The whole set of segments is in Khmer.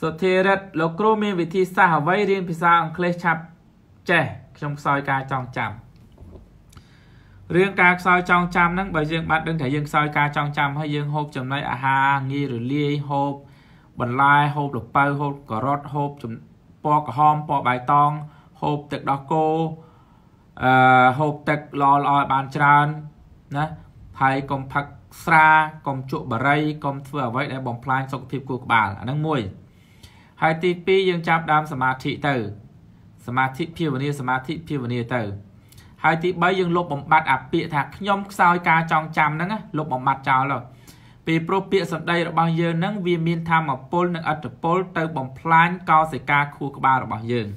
សុធារិទ្ធលោកគ្រូមានវិធីសាស្ត្រអ្វីរៀនភាសាអង់គ្លេសឆាប់ចេះខ្ញុំខ្សោយការចងចាំរឿងការខ្សោយចងចាំហ្នឹងបើយើងបាត់ដឹងថាយើងខ្សោយការចងចាំហើយយើងហូបចំណីអាហារងាយរលាយហូបបន្លែហូបលពៅហូបការ៉ុតហូបពណ៌ក្រហមពណ៌បៃតងហូបទឹកដោះគោអឺហូបទឹកល្អល្អឲ្យបានច្រើនណាហើយកុំផឹកស្រាកុំជក់បារីកុំធ្វើអ្វីដែលបំផ្លាញសុខភាពខួរក្បាលអាហ្នឹងមួយ ហើយទី2យើងចាប់ដើមសមាធិទៅសមាធិភាវនាសមាធិភាវនាទៅ ហើយទី3យើងលុបបំបត្តិអាពាក្យថាខ្ញុំខ្សោយការចងចាំហ្នឹងលុបបំបត្តិចោលទៅពីព្រោះពាក្យសម្ដីរបស់យើងហ្នឹងវាមានធម៌ពលនិងអត្តពលទៅបំផ្លាញកោសិកាខួរក្បាលរបស់យើង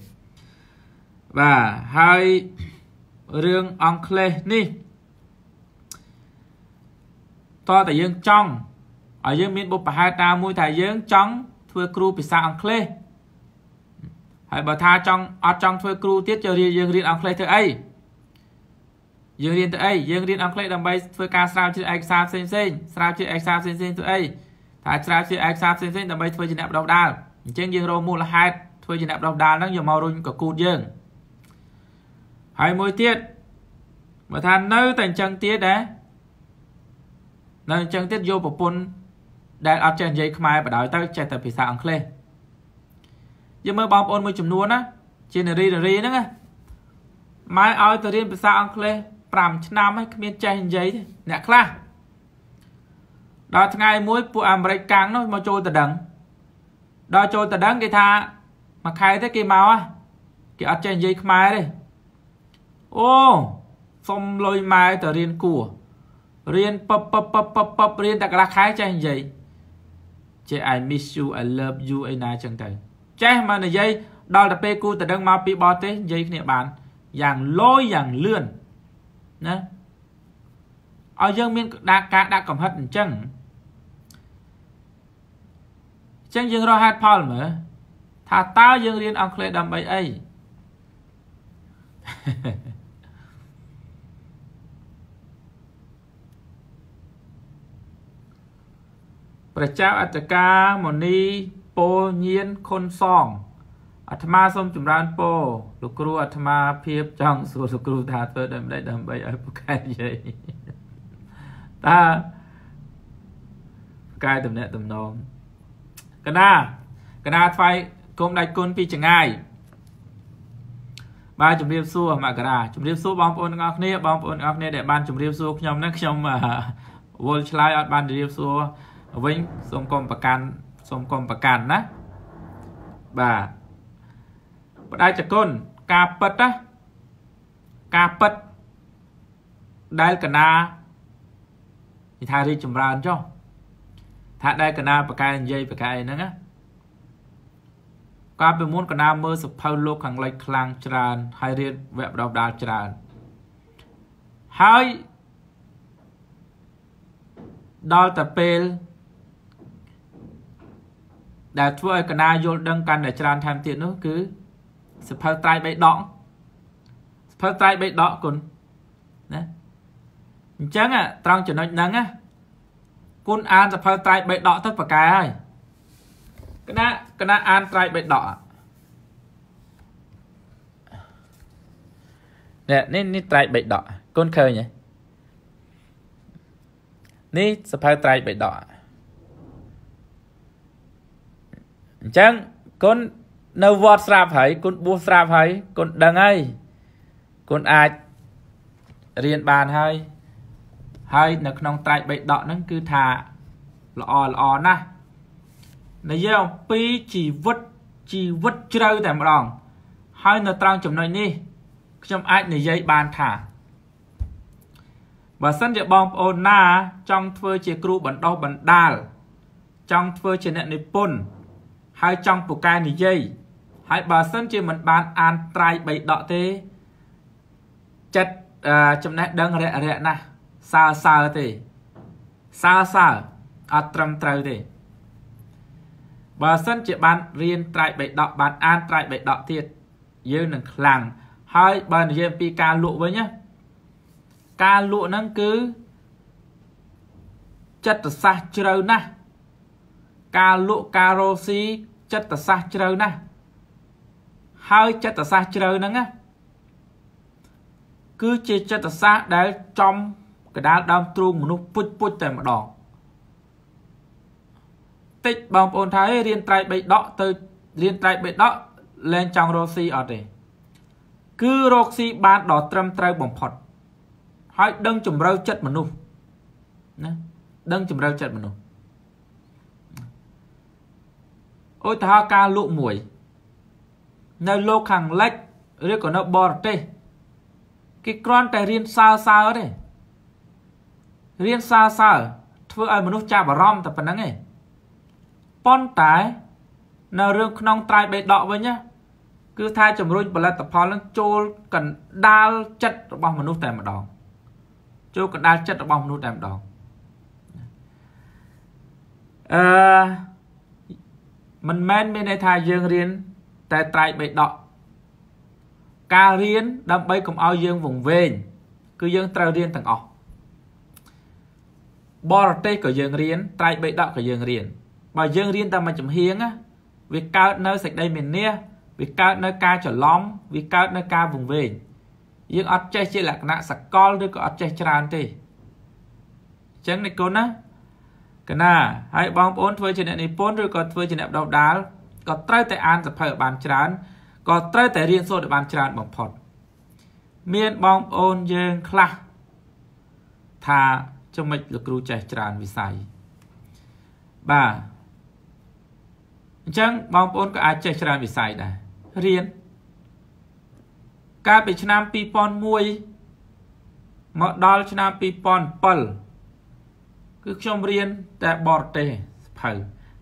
បាទហើយរឿងអង់គ្លេសនេះតើតែយើងចង់ឲ្យយើងមានបុព្វហេតុណាមួយថាយើងចង់ ធ្វើគ្រូភាសាអង់គ្លេសហើយបើថាចង់អត់ចង់ធ្វើគ្រូទៀតចូលរៀនយើងរៀនអង់គ្លេសធ្វើអីយើងរៀនទៅអីយើងរៀនអង់គ្លេសដើម្បីធ្វើការស្រាវជ្រាវឯកសារផ្សេងផ្សេងស្រាវជ្រាវឯកសារផ្សេងផ្សេងធ្វើអីថាស្រាវជ្រាវឯកសារផ្សេងផ្សេងដើម្បីធ្វើជាអ្នកបដោះដាលអញ្ចឹងយើងរកមូលហេតុធ្វើជាអ្នកបដោះដាលហ្នឹងយកមករុញកគូតយើងហើយមួយទៀតបើថានៅតែអញ្ចឹងទៀតដែរនៅអញ្ចឹងទៀតយកប្រពន្ធ ដែលអត់ចេះនិយាយខ្មែរបដ ாய் ទៅចេះតែភាសាអង់គ្លេសយើងមើលបងប្អូនមួយចំនួនណាជានារីនារីហ្នឹងណាម៉ែឲ្យទៅរៀនភាសាអង់គ្លេស5ឆ្នាំហើយគ្មានចេះនិយាយទេអ្នកខ្លះដល់ថ្ងៃមួយពួកអាមេរិកកាំងនោះមកចូលតដឹងដល់ចូលតដឹងគេថាមួយខែទៅគេមកគេអត់ចេះនិយាយខ្មែរទេអូសុំលុយម៉ែទៅរៀនគួររៀនពពពពពពរៀនតែកន្លះខែចេះនិយាយ ចេះ I miss you I love you អីណាចឹងទៅចេះមកនិយាយដល់ទៅពេលគូតដឹងមកពីបរទេសនិយាយគ្នាបានយ៉ាងលយយ៉ាងលឿនណាឲ្យយើងមានដាក់ការដាក់កំហិតអញ្ចឹងអញ្ចឹងយើងរកហេតុផលមើលថាតើយើងរៀនអង់គ្លេសដើម្បីអី ព្រះចៅអត្តកាមនីពោញៀនខុនសងអាត្មាសូមចម្រើនពរលោកគ្រូអាត្មាភាពចង់សួរលោកគ្រូថាធ្វើដូចម្ដេចដើម្បីឲ្យពូកែនិយាយតើកែតំណែងតំណងកណាកណាថ្វាយគុំដៃគុណពីចងាយបាទជំរាបសួរមករាជំរាបសួរបងប្អូនទាំងអស់គ្នាបងប្អូនទាំងអស់គ្នាដែលបានជំរាបសួរខ្ញុំហ្នឹងខ្ញុំវល់ឆ្លើយអត់បានជំរាបសួរ វិញសូមកុំប្រកាន់សូមកុំប្រកាន់ណាបាទបដិចគុណការពិតណាការពិតដែលកណានិយាយថារីចម្រើនចុះថាដែលកណាបកែនិយាយបកែហ្នឹងណាកាលពីមុនកណាមើលសភៅលោកខាងលិចខ្លាំងច្រើនហើយរៀនវគ្គបដបដាលច្រើនហើយដល់តែពេល ដែលធ្វើឲ្យកណាយល់ដឹងកាន់តែច្រើនថែមទៀតនោះគឺសភៅត្រៃបៃដកសភៅត្រៃបៃដកគុណណាអញ្ចឹងត្រង់ចំណុចហ្នឹងណាគុណអានសភៅត្រៃបៃដកទៅប្រកែហើយកណាកណាអានត្រៃបៃដកនេះនេះនេះត្រៃបៃដកគុណឃើញទេនេះសភៅត្រៃបៃដក អញ្ចឹងគុណនៅវត្តស្រាប់ហើយគុណបួសស្រាប់ហើយគុណដឹងហើយគុណអាចរៀនបានហើយហើយនៅក្នុងត្រៃបៃដកហ្នឹងគឺថាល្អល្អណាស់និយាយអំពីជីវិតជីវិតជ្រៅតែម្ដង ហើយនៅត្រង់ចំណុចនេះខ្ញុំអាចនិយាយបានថាបើសិនជាបងប្អូនណា ចង់ធ្វើជាគ្រូបណ្ដុះបណ្ដាល ចង់ធ្វើជាអ្នកនិពន្ធ ហើយចង់ពូកែនិយាយហើយបើសិនជាមិនបានអានត្រៃបីដកទេចិត្តចំណេះដឹងរាក់រាក់ណាស់សើសើទេសើសើអត់ត្រឹមត្រូវទេបើសិនជាបានរៀនត្រៃបីដកបានអានត្រៃបីដកទៀតយើងនឹងខ្លាំងហើយបើនិយាយអំពីការលក់វិញណាការលក់ហ្នឹងគឺចិត្តសាស្ត្រជ្រៅណាស់ការលក់ការរោស៊ី ចិត្តសាស្ត្រជ្រៅណាស់ហើយចិត្តសាស្ត្រជ្រៅហ្នឹងណាគឺជាចិត្តសាស្ត្រដែលចំកដាលដើមទ្រូងមនុស្សពុជពុជតែម្ដងតិចបងប្អូនថារៀនត្រៃបៃដកទៅរៀនត្រៃបៃដកលែងចង់រកស៊ីអត់ទេគឺរកស៊ីបានដល់ត្រឹមត្រូវបំផុត ហើយដឹងជំរឿចិត្តមនុស្សណាដឹងជំរឿចិត្តមនុស្ស ឧទាហរណ៍ការលក់មួយ នៅលោកខាងលិចឬក៏នៅបរទេសគេគ្រាន់តែរៀនសើសើទេរៀនសើសើធ្វើឲ្យមនុស្សចាប់អារម្មណ៍តែប៉ុណ្្នឹងឯងប៉ុន្តែនៅរឿងក្នុងត្រៃបេដកវិញណាគឺថាជំរុញផលិតផលនឹងចូលកណ្ដាលចិត្តរបស់មនុស្សតែម្ដងចូលកណ្ដាលចិត្តរបស់មនុស្សតែម្ដងអឺ មិនមែនមានន័យថាយើងរៀនតែត្រៃបេដកការរៀនដើម្បីកុំឲ្យយើងវង្វេងគឺយើងត្រូវរៀនទាំងអស់បរទេសក៏យើងរៀនត្រៃបេដកក៏យើងរៀនបើយើងរៀនតែមួយចំហៀងវាកើតនៅសេចក្តីមានះវាកើតនៅការច្រឡំវាកើតនៅការវង្វេងយើងអត់ចេះជាលក្ខណៈសកលឬក៏អត់ចេះច្រើនទេអញ្ចឹងនេះគុណណា កណាហើយបងប្អូនធ្វើជាអ្នកនិពន្ធឬក៏ធ្វើជាអ្នកបដោះដាលក៏ត្រូវតែអានសភៅឲ្យបានច្រើនក៏ត្រូវតែរៀនសូត្រឲ្យបានច្រើនបំផុតមានបងប្អូនយើងខ្លះថាចំណុចលោកគ្រូចេះច្រើនវិស័យបាទអញ្ចឹងបងប្អូនក៏អាចចេះច្រើនវិស័យដែររៀនកាលពីឆ្នាំ2001មកដល់ឆ្នាំ2007 គឺខ្ញុំរៀនតែបរទេសសភៅ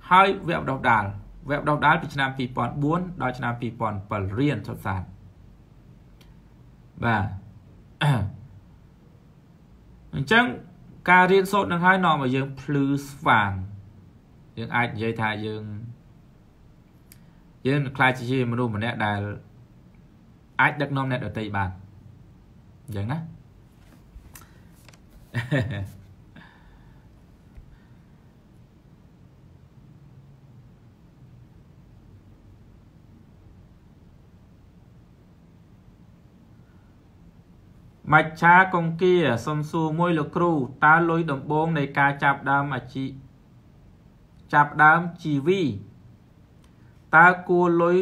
ហើយវគ្គបណ្ដុះដាលវគ្គបណ្ដុះដាលពីឆ្នាំ2004ដល់ឆ្នាំ2007រៀនសុទ្ធសាធបាទអញ្ចឹងការរៀនសូត្រនឹងហើយនាំឲ្យយើងភ្លឺស្វាងយើងអាចនិយាយថាយើងយើងនឹងខ្លាចជាមនុស្សម្នាក់ដែលអាចដឹកនាំអ្នកដទៃបានអញ្ចឹងណា មច្ឆាកង្គាសុំសួរមួយលោកគ្រូតើលុយដំបងនៃការចាប់ដើមអាជីចាប់ដើមជីវីតើគួរលុយ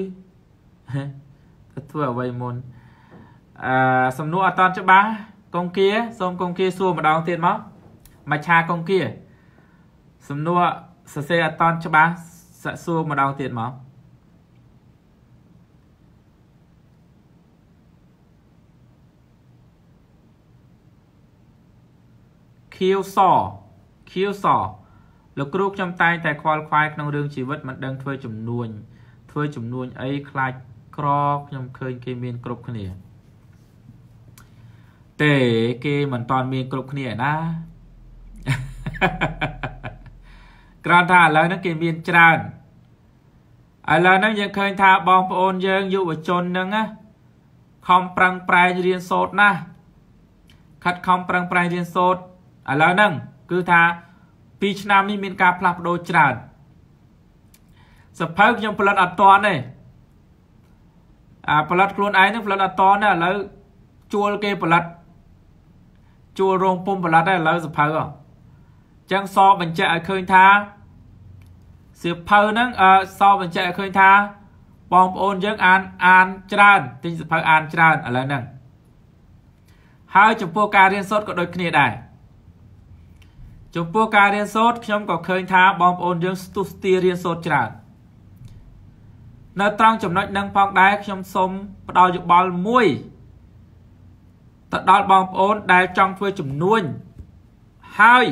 ទៅធ្វើអ្វីមុនអឺសំណួរអត់តច្បាស់កង្គាសូមកង្គាសួរម្ដងទៀតមកមច្ឆាកង្គាសំណួរសរសេរអត់តច្បាស់សួរម្ដងទៀតមក ខៀវសខៀវសលោកគ្រូខ្ញុំតែងតែខ្វល់ខ្វាយក្នុងរឿងជីវិតមិនដឹងធ្វើចំនួនធ្វើចំនួនអីខ្លាចក្រខ្ញុំឃើញគេមានគ្រប់គ្នាទេគេមិនតាន់មានគ្រប់គ្នាណាគ្រាន់ថាឥឡូវហ្នឹងគេមានច្រើនឥឡូវហ្នឹងយើងឃើញថាបងប្អូនយើងយុវជនហ្នឹងណាខំប្រឹងប្រែងរៀនសូត្រណាស់ខិតខំប្រឹងប្រែងរៀនសូត្រ ឥឡូវហ្នឹងគឺថា2ឆ្នាំនេះមានការផ្លាស់ប្ដូរច្រើនសភៅខ្ញុំផលិតអត់តាន់ទេអាផលិតខ្លួនឯងហ្នឹងផលិតអត់តាន់ទេឥឡូវជួលគេផលិតជួលរោងពុំផលិតទេឥឡូវសភៅអញ្ចឹងសបញ្ជាក់ឲ្យឃើញថាសៀវភៅហ្នឹងអឺសបញ្ជាក់ឲ្យឃើញថាបងប្អូនយើងអានអានច្រើនទិញសភៅអានច្រើនឥឡូវហ្នឹងហើយចំពោះការរៀនសូត្រក៏ដូចគ្នាដែរ ចំពោះការរៀនសូត្រខ្ញុំក៏ឃើញថាបងប្អូនយើងស្ទុះស្ទារៀនសូត្រច្រើននៅត្រង់ចំណុចនឹងផងដែរខ្ញុំសូមផ្ដល់យោបល់មួយទៅដល់បងប្អូនដែលចង់ធ្វើចំនួនហើយ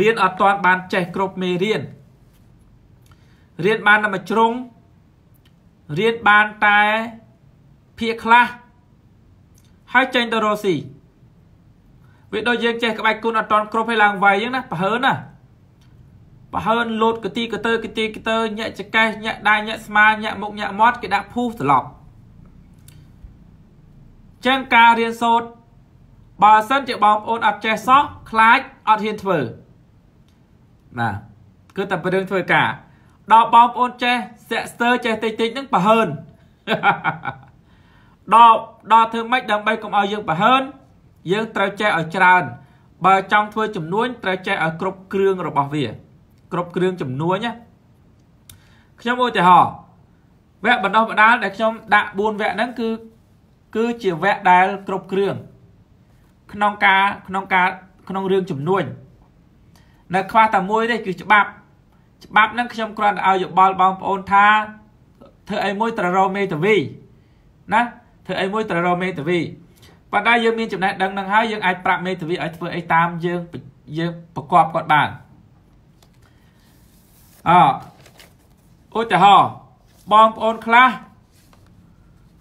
រៀនអត់ទាន់បានចេះគ្រប់មេរៀនរៀនបានតែមួយជ្រុងរៀនបានតែភាគខ្លះហើយចេញទៅរកស៊ី វាដូចយើងចេះក្បាច់គុណអត់តន់គ្រប់ឲ្យឡើងវាយអញ្ចឹងណាប្រហើនណាប្រហើនលោតកទីកតើកទីកតើញាក់ចកេះញាក់ដៃញាក់ស្មាញាក់មុខញាក់មាត់គេដាក់ភូសត្រឡប់ចឹងការរៀនសូត្របើសិនជាបងប្អូនអត់ចេះសោះខ្លាចអត់ហ៊ានធ្វើបាទគឺតែរឿងធ្វើការដល់បងប្អូនចេះសាក់ស្ទើចេះតិចតិចហ្នឹងប្រហើនដល់ដល់ធ្វើម៉េចដើម្បីកុំឲ្យយើងប្រហើន យើងត្រូវចេះឲ្យច្រើនបើចង់ធ្វើចំនួនត្រូវចេះឲ្យគ្រប់គ្រឿងរបស់វា គ្រប់គ្រឿងចំនួនណាខ្ញុំឧទាហរណ៍វគ្គបណ្ដុះបណ្ដាលដែលខ្ញុំដាក់4វគ្គហ្នឹងគឺគឺជាវគ្គដែលគ្រប់គ្រឿងក្នុងការក្នុងការក្នុងរឿងចំនួននៅខ្វះតែមួយទេគឺច្បាប់ច្បាប់ហ្នឹងខ្ញុំគ្រាន់តែឲ្យយោបល់បងប្អូនថាធ្វើអីមួយត្រូវរមេតាវីណាធ្វើអីមួយត្រូវរមេតាវី ប៉ុន្តែយើងមានចំណេះដឹងនឹងហើយយើងអាចប្រាប់មេតាវីឲ្យធ្វើអីតាមយើងយើងប្រកបគាត់បានអឧទាហរណ៍បងប្អូនខ្លះ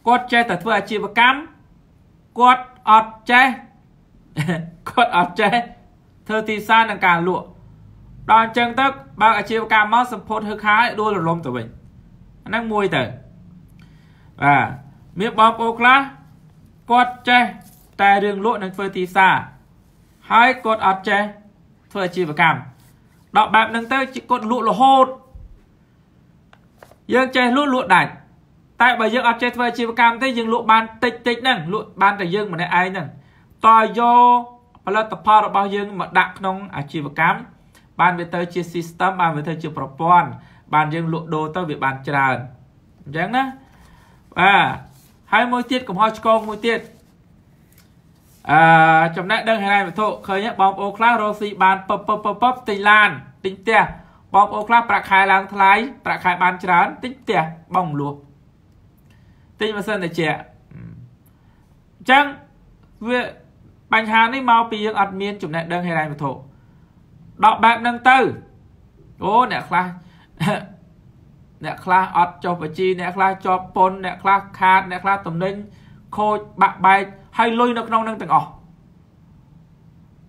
គាត់ចេះតែធ្វើអាជីវកម្មគាត់អត់ចេះគាត់អត់ចេះធ្វើទីផ្សារនិងការលក់ដល់អញ្ចឹងទៅបើអាជីវកម្មមកសម្ពុតហឹកហាយដួលរលំទៅវិញអាហ្នឹងមួយទៅបាទមានបងប្អូនខ្លះ គាត់ចេះតែរឿងលក់និងធ្វើទីផ្សារហើយគាត់អត់ចេះធ្វើអាជីវកម្មដល់បែបហ្នឹងទៅគាត់លក់រហូតយើងចេះលក់លក់ដាច់តែបើយើងអត់ចេះធ្វើអាជីវកម្មទេយើងលក់បានតិចតិចហ្នឹងលក់បានតែយើងម្នាក់ឯងហ្នឹងតើយកផលិតផលរបស់យើងមកដាក់ក្នុងអាជីវកម្មបានវាទៅជា system បានវាទៅជាប្រព័ន្ធបានយើងលក់ដូរទៅវាបានច្រើនអញ្ចឹងណាបាទ ហើយមួយទៀតកំហុសឆ្គងមួយទៀតអឺចំណេះដឹងហិរញ្ញវត្ថុឃើញបងប្អូនខ្លះរកស៊ីបានពពពពទិញឡានទិញផ្ទះបងប្អូនខ្លះប្រាក់ខែឡើងថ្លៃប្រាក់ខែបានច្រើនទិញផ្ទះបងលក់ទិញម៉ាស៊ីនត្រជាក់អញ្ចឹងវាបញ្ហានេះមកពីយើងអត់មានចំណេះដឹងហិរញ្ញវត្ថុដល់បែបហ្នឹងទៅអូអ្នកខ្លះ អ្នកខ្លះអត់ចុះបជីអ្នកខ្លះជាប់ពន្ធអ្នកខ្លះខាតអ្នកខ្លះតំណែងខូចបាក់បែកហើយលុយនៅក្នុងនឹងទាំងអស់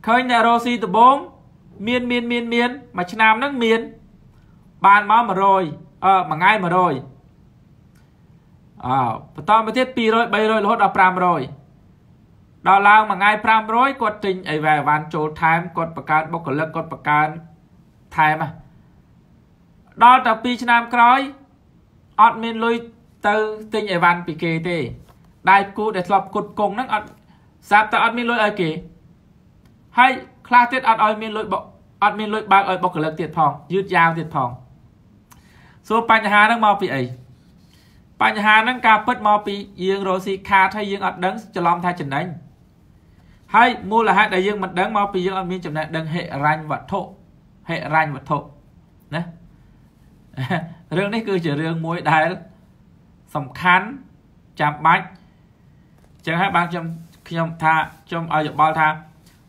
ឃើញអ្នករស់ស៊ីដបងមានមានមានមានមួយឆ្នាំហ្នឹងមាន បានមក100អឺមួយថ្ងៃ100អើបន្តមកទៀត200 300រហូតដល់500ដល់ឡើងមួយថ្ងៃ500គាត់ទិញអីវ៉ែវ៉ាន់ចូលថែមគាត់បង្កើតបុគ្គលិកគាត់បង្កើនថែម ដល់តែ2ឆ្នាំក្រោយអត់មានលុយទៅទិញអីវ៉ាន់ពីគេទេដៃគូដែលធ្លាប់គុតគង់ហ្នឹងអត់សាប់តែអត់មានលុយឲ្យគេហើយខ្លះទៀតអត់ឲ្យមានលុយអត់មានលុយបើកឲ្យបុគ្គលិកទៀតផងយឺតយ៉ាវទៀតផងសួរបញ្ហាហ្នឹងមកពីអីបញ្ហាហ្នឹងការពិតមកពីយើងរស់ស៊ីខាតហើយយើងអត់ដឹងច្រឡំថាចំណេញហើយមូលហេតុដែលយើងមិនដឹងមកពីយើងអត់មានចំណេះដឹងហិរញ្ញវត្ថុហិរញ្ញវត្ថុណា រឿងនេះគឺជារឿងមួយដែលសំខាន់ចាំបាច់ចឹងហើយបានខ្ញុំខ្ញុំថាខ្ញុំឲ្យយោបល់ថា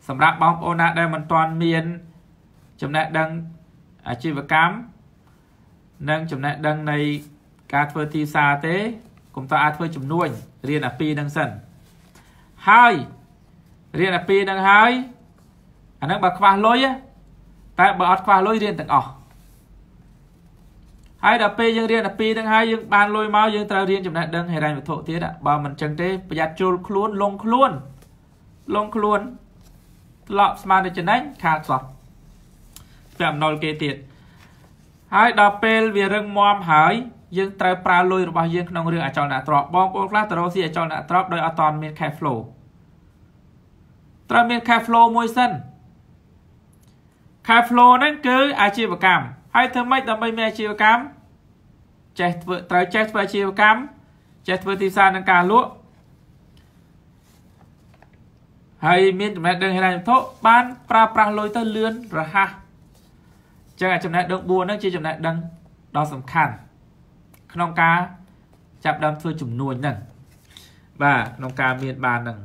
សម្រាប់បងប្អូនណាដែលមិនទាន់មាន ចំណេះដឹងអាជីវកម្មនិងចំណេះដឹងនៃការធ្វើទីផ្សារទេកុំតើអាចធ្វើចំនួនរៀនអាពីរនឹងសិនហើយរៀនអាពីរនឹងហើយអានឹងបើខ្វះលុយតែបើអត់ខ្វះលុយរៀនទាំងអស់ ហើយដល់ពេលយើងរៀនអាពីរនឹងហើយយើងបានលុយមកយើងត្រូវរៀនចំណេះដឹងហិរញ្ញវត្ថុទៀតបើមិនចឹងទេប្រយ័ត្នជុលខ្លួនលងខ្លួនលងខ្លួនធ្លាប់ស្មានតែចំណេញខាតសោះពាក់អំណុលគេទៀតហើយដល់ពេលវារឹងមាំហើយយើងត្រូវប្រើលុយរបស់យើងក្នុងរឿងអចលនទ្រព្យបងប្អូនខ្លះទៅរកស៊ីអចលនទ្រព្យដោយអត់តមាន cash flow ត្រូវមាន cash flow មួយសិន cash flow ហ្នឹងគឺអាជីវកម្ម ហើយធ្វើម៉េចដើម្បីមានអាជីវកម្មចេះធ្វើត្រូវចេះធ្វើអាជីវកម្មចេះធ្វើទីផ្សារនិងការលក់ហើយមានចំណេះដឹងហិរញ្ញវត្ថុបានប្រើប្រាស់លុយទៅលឿនរហ័សចឹងអាចំណេះដឹង4ហ្នឹងជាចំណេះដឹងដ៏សំខាន់ក្នុងការចាប់ដើមធ្វើចំនួនហ្នឹងបាទក្នុងការមានបានហ្នឹង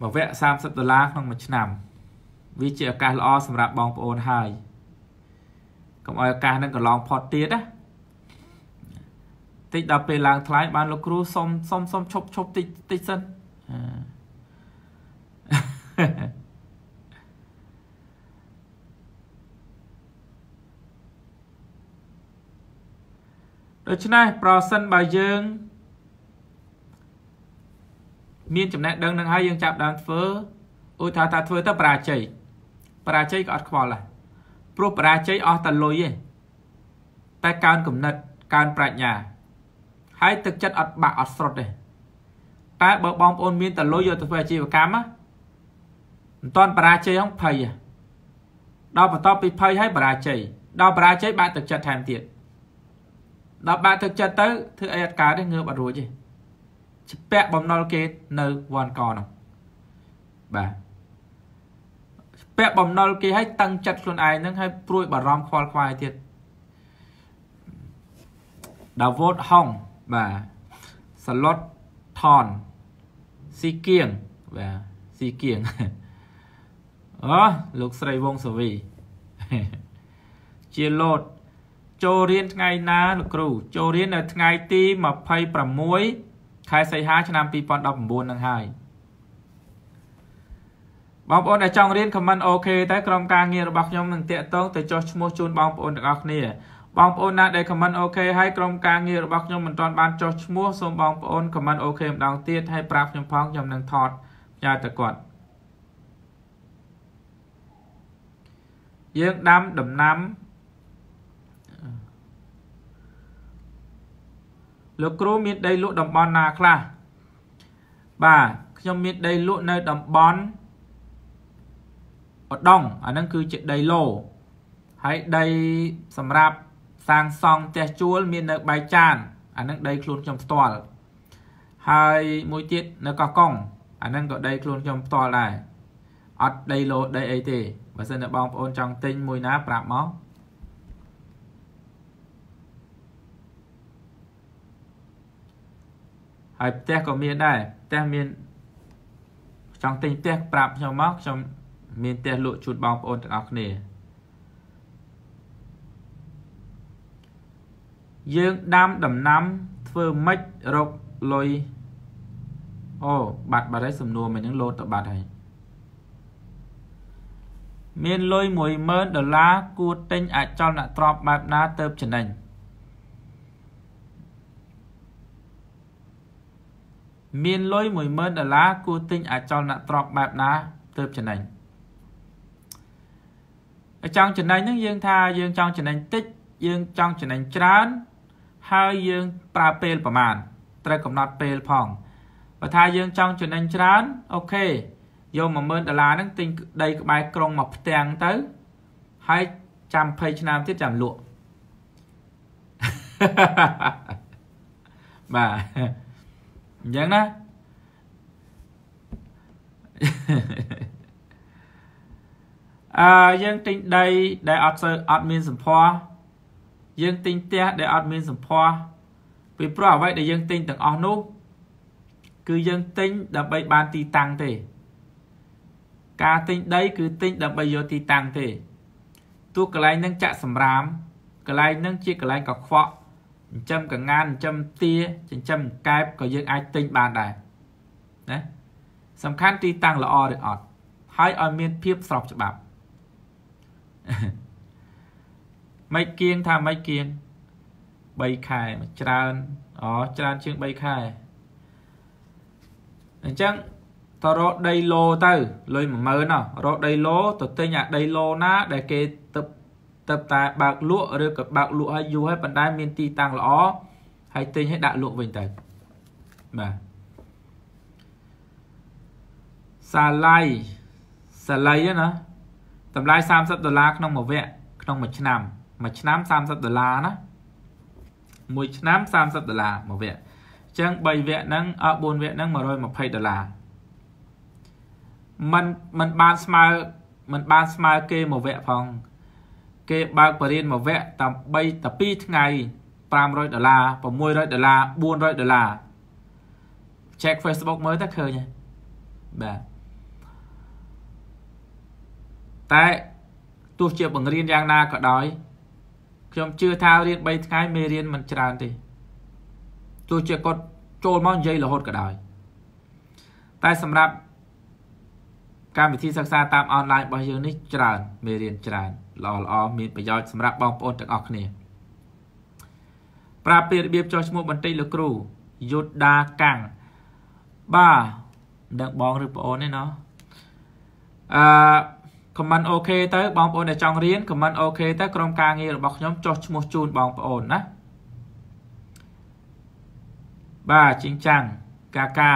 មួយវគ្គ30ដុល្លារក្នុងមួយឆ្នាំ វាជាឱកាសល្អសម្រាប់បងប្អូនហើយកុំឲ្យឱកាសហ្នឹងកន្លងផុតទៀតណាតិចដល់ពេលឡើងថ្លៃបានលោកគ្រូសុំសុំសុំឈប់ឈប់តិចតិចសិនដូច្នេះប្រសិនបើយើង មានចំណេះដឹងនឹងហើយយើងចាប់ដើមធ្វើឧទាហរណ៍ថាធ្វើទៅបរាជ័យ បរាជ័យក៏អត់ខ្វល់ដែរព្រោះបរាជ័យអស់តែលុយឯងតែកើនគំនិតកើនប្រាជ្ញា ហើយទឹកចិត្តអត់បាក់អត់ស្រុតទេតែបើបងប្អូនមានតែលុយយកទៅធ្វើអាជីវកម្មណាមិនតាន់បរាជ័យហ្នឹងភ័យដល់បន្ទាប់ពីភ័យហើយបរាជ័យដល់បរាជ័យបាក់ទឹកចិត្តថែមទៀតដល់បាក់ទឹកចិត្តទៅធ្វើអីអត់កើតទេងើបអត់រួចទេស្ពាក់បំណុលគេនៅវ៉ាន់កនោះបាទស្ពាក់បំណុលគេឲ្យតឹងចិត្តខ្លួនឯងហ្នឹងឲ្យព្រួយបារម្ភខ្វល់ខ្វាយទៀតដាវូតហុងបាទសឡុតថនស៊ីគៀងបាទស៊ីគៀងអូលោកស្រីវងសវីជាលោតចូលរៀនថ្ងៃណាលោកគ្រូចូលរៀននៅថ្ងៃទី26ខែសីហាឆ្នាំ2019នឹងហើយ បងប្អូនដែលចង់រៀន comment OK តែក្រុមការងាររបស់ខ្ញុំនឹងតាក់ទងទៅចុះឈ្មោះជូនបងប្អូនទាំងអស់គ្នាបងប្អូនណាដែល comment OK ហើយក្រុមការងាររបស់ខ្ញុំមិនទាន់បានចុះឈ្មោះសូមបងប្អូន comment OK ម្ដងទៀតហើយប្រាប់ខ្ញុំផងខ្ញុំនឹងថតផ្ញើទៅគាត់យើងដាំដំណាំលោកគ្រូមានដីលក់តំបន់ណាខ្លះបាទខ្ញុំមានដីលក់នៅតំបន់ ឧដុងអាហ្នឹងគឺជាដីឡូហើយដីសម្រាប់សាងសង់ផ្ទះជួលមាននៅបៃចានអាហ្នឹងដីខ្លួនខ្ញុំផ្ទាល់ហើយមួយទៀតនៅកោះកុងអាហ្នឹងក៏ដីខ្លួនខ្ញុំផ្ទាល់ដែរអត់ដីឡូដីអីទេបើសិនតែបងប្អូនចង់ទិញមួយណាប្រាប់មកហើយផ្ទះក៏មានដែរផ្ទះមានចង់ទិញផ្ទះប្រាប់ខ្ញុំមកខ្ញុំ មានផ្ទះលក់ជូនបងប្អូនទាំងអស់គ្នាយើងដាំដំណាំធ្វើម៉េចរកលុយអូបាត់បាត់ហើយសំណួរមិញហ្នឹងលោតទៅបាត់ហើយមានលុយ10000ដុល្លារគួរទិញអចលនទ្រព្យបែបណាទៅចំណេញមានលុយ10000ដុល្លារគួរទិញអចលនទ្រព្យបែបណាទៅចំណេញ ចង់ចំណេញហ្នឹងយើងថាយើងចង់ចំណេញតិចយើងចង់ចំណេញច្រើនហើយយើងប្រើពេលប្រមាណត្រូវកំណត់ពេលផងបើថាយើងចង់ចំណេញច្រើនអូខេយក10000ដុល្លារហ្នឹងទិញដីក្បែរក្រុងមកផ្ទាំងទៅហើយចាំ20ឆ្នាំទៀតចាំលក់បាទអញ្ចឹងណា អឺយើងទិញដីដែលអត់សូវអត់មានសម្ផស្សយើងទិញផ្ទះដែលអត់មានសម្ផស្សពីព្រោះអ្វីដែលយើងទិញទាំងអស់នោះ គឺយើងទិញដើម្បីបានទីតាំងទេ ការទិញដីគឺទិញដើម្បីយកទីតាំងទេទោះកន្លែងនឹងចាក់សម្រាមកន្លែងនឹងជាកន្លែងកខ្វក់ចិញ្ចឹមកងានចិញ្ចឹមទាចិញ្ចឹមកែបក៏យើងអាចទិញបានដែរណាសំខាន់ទីតាំងល្អឬអត់ហើយឲ្យមានភាពស្របច្បាប់ មិនគៀងថាមិនគៀង3ខែមកច្រើនអូច្រើនជាង3ខែអញ្ចឹងតរកដីឡូទៅលុយ10000ណោះរកដីឡូទៅទិញអាដីឡូណាដែលគេទៅទៅតែបើកលក់ឬក៏បើកលក់ឲ្យយូរហើយប៉ុន្តែមានទីតាំងល្អហើយទិញឲ្យដាក់លក់វិញទៅបាទសាឡៃសាឡៃណា តម្លៃ30ដុល្លារក្នុងមួយវគ្គក្នុងមួយឆ្នាំមួយឆ្នាំ30ដុល្លារណាមួយឆ្នាំ30ដុល្លារមួយវគ្គអញ្ចឹង3វគ្គហ្នឹងអ4វគ្គហ្នឹង120ដុល្លារมันมันបានស្មើมันបានស្មើគេមួយវគ្គផងគេបើកបរិញ្ញាមួយវគ្គតែ3តែ2ថ្ងៃ500ដុល្លារ600ដុល្លារ400ដុល្លារ check Facebook មើលទៅឃើញហើយបាទ តែទោះជាបង្រៀនយ៉ាងណាក៏ដោយខ្ញុំជឿថារៀន3ថ្ងៃមេរៀនមិនច្រើនទេទោះជាគាត់ចូលមកនិយាយរហូតក៏ដោយតែសម្រាប់កម្មវិធីសិក្សាតាមអនឡាញរបស់យើងនេះច្រើនមេរៀនច្រើនល្អល្អមានប្រយោជន៍សម្រាប់បងប្អូនទាំងអស់គ្នាប្រាប់ពីរបៀបចុះឈ្មោះបន្តិចលោកគ្រូយុទ្ធដាកាំងបាទដឹងបងឬប្អូនទេណោះអឺខ comment អូខេទៅបងប្អូនដែលចង់រៀន comment អូខេទៅក្រុមការងាររបស់ខ្ញុំចុះឈ្មោះជូនបងប្អូនណាបាទជីងចាំងកាកា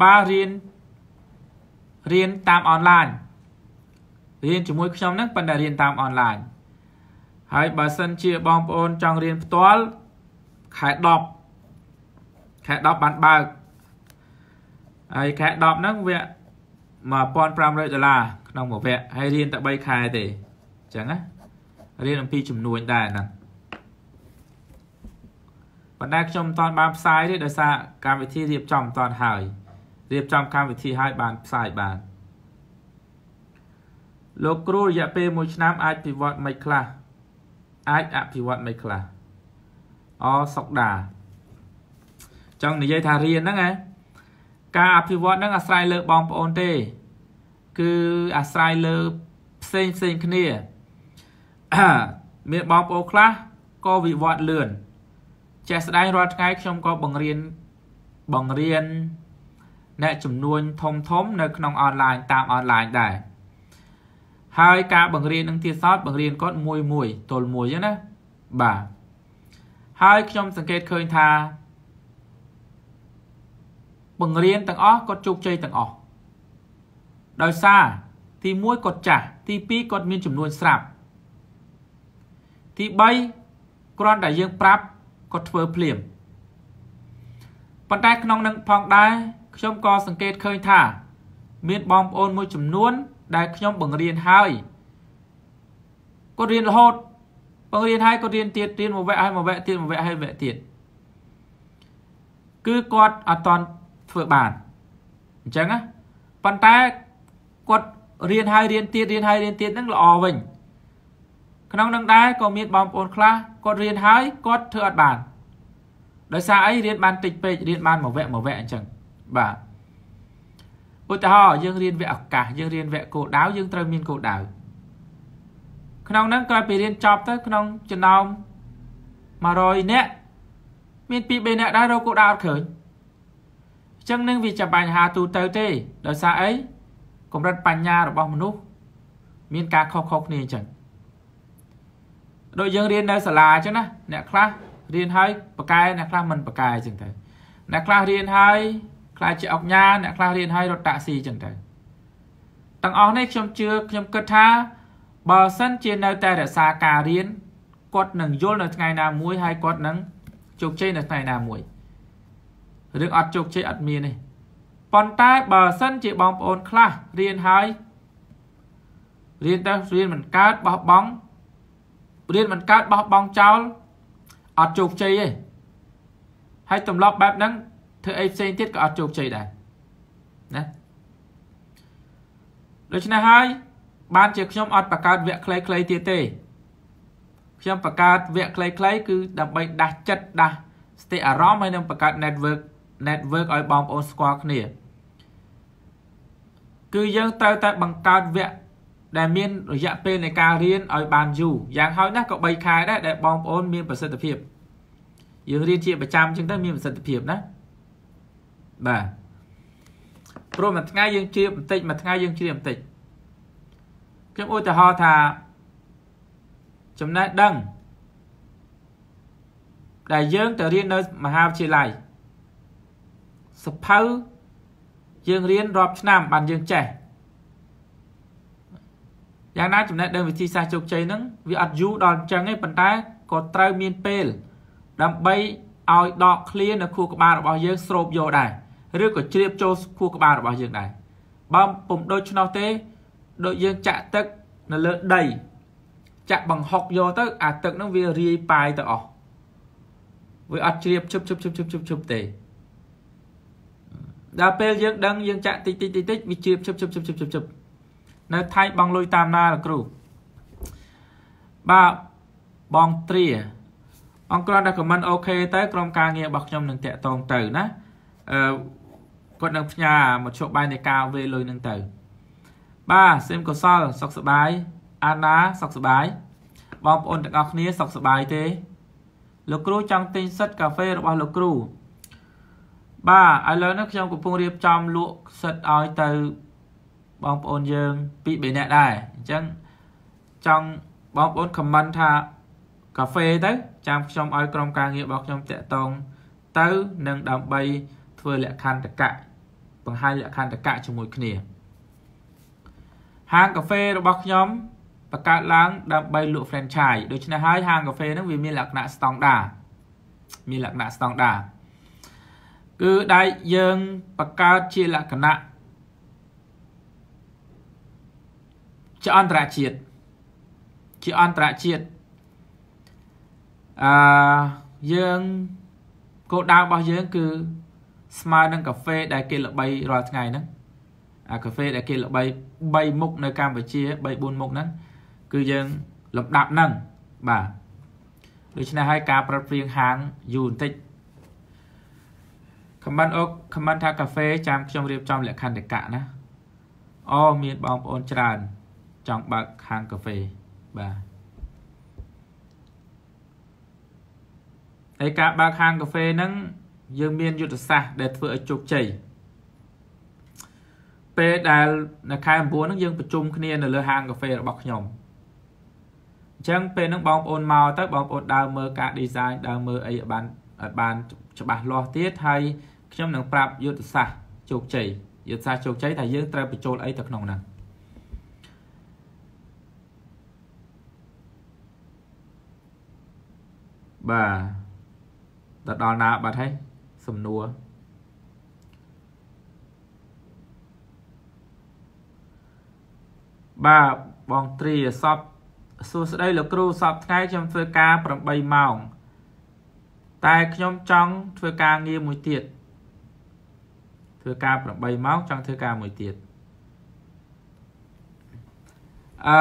បាទរៀនរៀនតាមអនឡាញរៀនជាមួយខ្ញុំហ្នឹងប៉ុន្តែរៀនតាមអនឡាញហើយបើសិនជាបងប្អូនចង់រៀនផ្ទាល់ខែ10ខែ10បានបើក ហើយខែ10ហ្នឹងវគ្គ1500ដុល្លារក្នុងមួយវគ្គហើយរៀនតែ3ខែទេអញ្ចឹងណារៀនអំពីចំនួនដែរហ្នឹងប៉ុន្តែខ្ញុំមិនតាន់បានផ្សាយទេដោយសារកម្មវិធីរៀបចំមិនតាន់ហើយរៀបចំកម្មវិធីឲ្យបានផ្សាយបានលោកគ្រូរយៈពេល1ឆ្នាំអាចពិវត្តមិនខ្លះអាចអភិវឌ្ឍមិនខ្លះអសុកដាចង់និយាយថារៀនហ្នឹងហ៎ ការអភិវឌ្ឍហ្នឹងអាស្រ័យលើបងប្អូនទេ គឺអាស្រ័យលើផ្សេងផ្សេងគ្នាមានបងប្អូនខ្លះក៏វិវត្តលឿនចេះស្ដែងរាល់ថ្ងៃខ្ញុំក៏បង្រៀនបង្រៀនអ្នកចំនួនធំធំនៅក្នុងអនឡាញតាមអនឡាញដែរហើយការបង្រៀននឹងទៀតសោតបង្រៀនគាត់មួយមួយទល់មួយចឹងណាបាទហើយខ្ញុំសង្កេតឃើញថា បង្រៀនទាំងអស់គាត់ជោគជ័យទាំងអស់ដោយសារទី1គាត់ចាស់ទី2គាត់មានចំនួនស្រាប់ទី3គ្រាន់តែយើងប្រាប់គាត់ធ្វើភ្លាមប៉ុន្តែក្នុងនឹងផងដែរខ្ញុំក៏សង្កេតឃើញថា មានបងប្អូនមួយចំនួន ដែលខ្ញុំបង្រៀនហើយគាត់រៀនរហូតបង្រៀនហើយគាត់រៀនទៀតរៀនមួយវគ្គហើយមួយវគ្គទៀតមួយវគ្គហើយវគ្គទៀតគឺគាត់អត់តន់ ធ្វើបានអញ្ចឹងណាប៉ុន្តែគាត់រៀនហើយរៀនទៀតរៀនហើយរៀនទៀតហ្នឹងល្អវិញក្នុងនឹងដែរក៏មានបងប្អូនខ្លះគាត់រៀនហើយគាត់ធ្វើអត់បានដោយសារអីរៀនបានតិចពេករៀនបានមួយវគ្គមួយវគ្គអញ្ចឹងបាទឧទាហរណ៍យើងរៀនវគ្គឱកាសយើងរៀនវគ្គគោលដៅយើងត្រូវមានគោលដៅក្នុងហ្នឹងក្រោយពីរៀនចប់ទៅក្នុងចំណោម100នាក់មាន2 3នាក់ដែររកគោលដៅអត់ឃើញ អញ្ចឹងនឹងវាជាបញ្ហាទូទៅទេដោយសារអីកម្រិតបញ្ញារបស់មនុស្សមានការខុសៗគ្នាអញ្ចឹងដូចយើងរៀននៅសាលាអញ្ចឹងណាអ្នកខ្លះរៀនហើយប៉កែអ្នកខ្លះមិនប៉កែអញ្ចឹងទៅអ្នកខ្លះរៀនហើយខ្លាចជាអុកញ៉ាអ្នកខ្លះរៀនហើយរត់តាក់ស៊ីអញ្ចឹងទៅទាំងអស់នេះខ្ញុំជឿខ្ញុំគិតថាបើសិនជានៅតែរក្សាការរៀនគាត់នឹងយល់នៅថ្ងៃណាមួយហើយគាត់នឹងជោគជ័យនៅថ្ងៃណាមួយ រឿងអត់ជោគជ័យអត់មានទេប៉ុន្តែបើសិនជាបងប្អូនខ្លះរៀនហើយរៀនទៅរៀនមិនកើតបោះបង់រៀនមិនកើតបោះបង់ចោលអត់ជោគជ័យទេហើយទម្លាប់បែបហ្នឹងធ្វើអីផ្សេងទៀតក៏អត់ជោគជ័យដែរណាដូច្នេះហើយបានជាខ្ញុំអត់បង្កើតវគ្គខ្លីៗទៀតទេខ្ញុំបង្កើតវគ្គខ្លីៗគឺដើម្បីដាស់ចិត្តដាស់ស្ទិអារម្មណ៍ហើយនឹងបង្កើត network network ឲ្យបងប្អូនស្គាល់គ្នា គឺយើងត្រូវតែបង្កើតវគ្គដែលមានរយៈពេលនៃការរៀនឲ្យបានយូរយ៉ាងហោចណាស់ក៏3ខែដែរដែលបងប្អូនមានប្រសិទ្ធភាពយើងរៀនជាប្រចាំអញ្ចឹងទៅមានប្រសិទ្ធភាពណាបាទព្រោះមួយថ្ងៃយើងជ្រាបបន្តិចមួយថ្ងៃយើងជ្រាបបន្តិចខ្ញុំឧទាហរណ៍ថាចំណេះដឹងដែលយើងទៅរៀននៅមហាវិទ្យាល័យ សភៅយើងរៀនរាប់ឆ្នាំបានយើងចេះយ៉ាងណាចំណេះដឹងវិធីសាស្ត្រជោគជ័យហ្នឹងវាអត់យូរដល់អញ្ចឹងទេប៉ុន្តែក៏ត្រូវមានពេល ដើម្បីឲ្យដកឃ្លានៅខួរក្បាលរបស់យើងស្រូបយកដែរឬក៏ជ្រាបចូលខួរក្បាលរបស់យើងដែរបើពុំដូច្នោះទេដូចយើងចាក់ទឹកនៅលើដីចាក់បង្ហុកយកទៅអាទឹកហ្នឹងវារាយប៉ាយទៅអស់វាអត់ជ្រាបជឹបជឹបជឹបជឹបជឹបជឹបទេ ដល់ពេលយើងដឹងយើងចាក់តិចតិចតិចតិចវាជ្រាបជឹបជឹបជឹបជឹបជឹបជឹបនៅថៃបងលុយតាមណាលោកគ្រូបាទបងត្រាអង្គគ្រាន់តែខមមិនអូខេទៅក្រុមការងាររបស់ខ្ញុំនឹងតាក់ទងទៅណាអឺគាត់នឹងផ្ញើមកជប់បាយនៃការវេលុយនឹងទៅ បាទសេមកុសលសុខសប្បាយអាណាសុខសប្បាយបងប្អូនទាំងអស់គ្នាសុខសប្បាយទេ លោកគ្រូចង់ទិញសិតកាហ្វេរបស់លោកគ្រូ បាទឥឡូវនេះខ្ញុំកំពុងរៀបចំលក់សិតឲ្យទៅបងប្អូនយើងពី3នាក់ដែរអញ្ចឹងចង់បងប្អូនខមមិនថាកាហ្វេទៅចាំខ្ញុំឲ្យក្រុមការងាររបស់ខ្ញុំតាក់ទងទៅនឹងដើម្បីធ្វើលក្ខន្តិកៈបង្ហាញលក្ខន្តិកៈជាមួយគ្នា ហាងកាហ្វេរបស់ខ្ញុំបង្កើតឡើងដើម្បីលក់ franchise ដូច្នេះហើយហាងកាហ្វេហ្នឹងវាមានលក្ខណៈស្តង់ដារមានលក្ខណៈស្តង់ដារ គឺដែលយើងបង្កើតជាលក្ខណៈជាអន្តរជាតិជាអន្តរជាតិអឺយើងគោលដៅរបស់យើងគឺស្មើនឹងកាហ្វេដែលគេល្បីរាល់ថ្ងៃហ្នឹងអាកាហ្វេដែលគេល្បី3មុខនៅកម្ពុជា3 4មុខហ្នឹងគឺយើងលំដាប់ហ្នឹងបាទដូច្នេះហើយការប្រត់ព្រៀងហាងយូរបន្តិច ខមមិនអុកខមមិនថាកាហ្វេចាំខ្ញុំរៀបចំលក្ខន្តិកៈណាអូមានបងប្អូនច្រើន ចង់បើកហាងកាហ្វេបាទហើយការបើកហាងកាហ្វេហ្នឹងយើងមានយុទ្ធសាស្ត្រដែលធ្វើឲ្យជោគជ័យពេលដែលនៅខែ9ហ្នឹងយើងប្រជុំគ្នានៅលើហាងកាហ្វេរបស់ខ្ញុំអញ្ចឹងពេលហ្នឹងបងប្អូនមកទៅបងប្អូនដើរមើលការ design ដើរមើលអីឲ្យបានឲ្យបានច្បាស់លាស់ទៀតហើយ ខ្ញុំនឹងប្រាប់យុទ្ធសាស្ត្រជោគជ័យយុទ្ធសាស្ត្រជោគជ័យថាយើងត្រូវបញ្ចូលអីទៅក្នុងហ្នឹងបាទទៅដល់ណាបាត់ហើយសំណួរបាទបងត្រីសពសួស្តីលោកគ្រូសពថ្ងៃខ្ញុំធ្វើការ8ម៉ោងតែខ្ញុំចង់ធ្វើការងារមួយទៀត ធ្វើការ8ម៉ោងចង់ធ្វើការមួយទៀតអឺ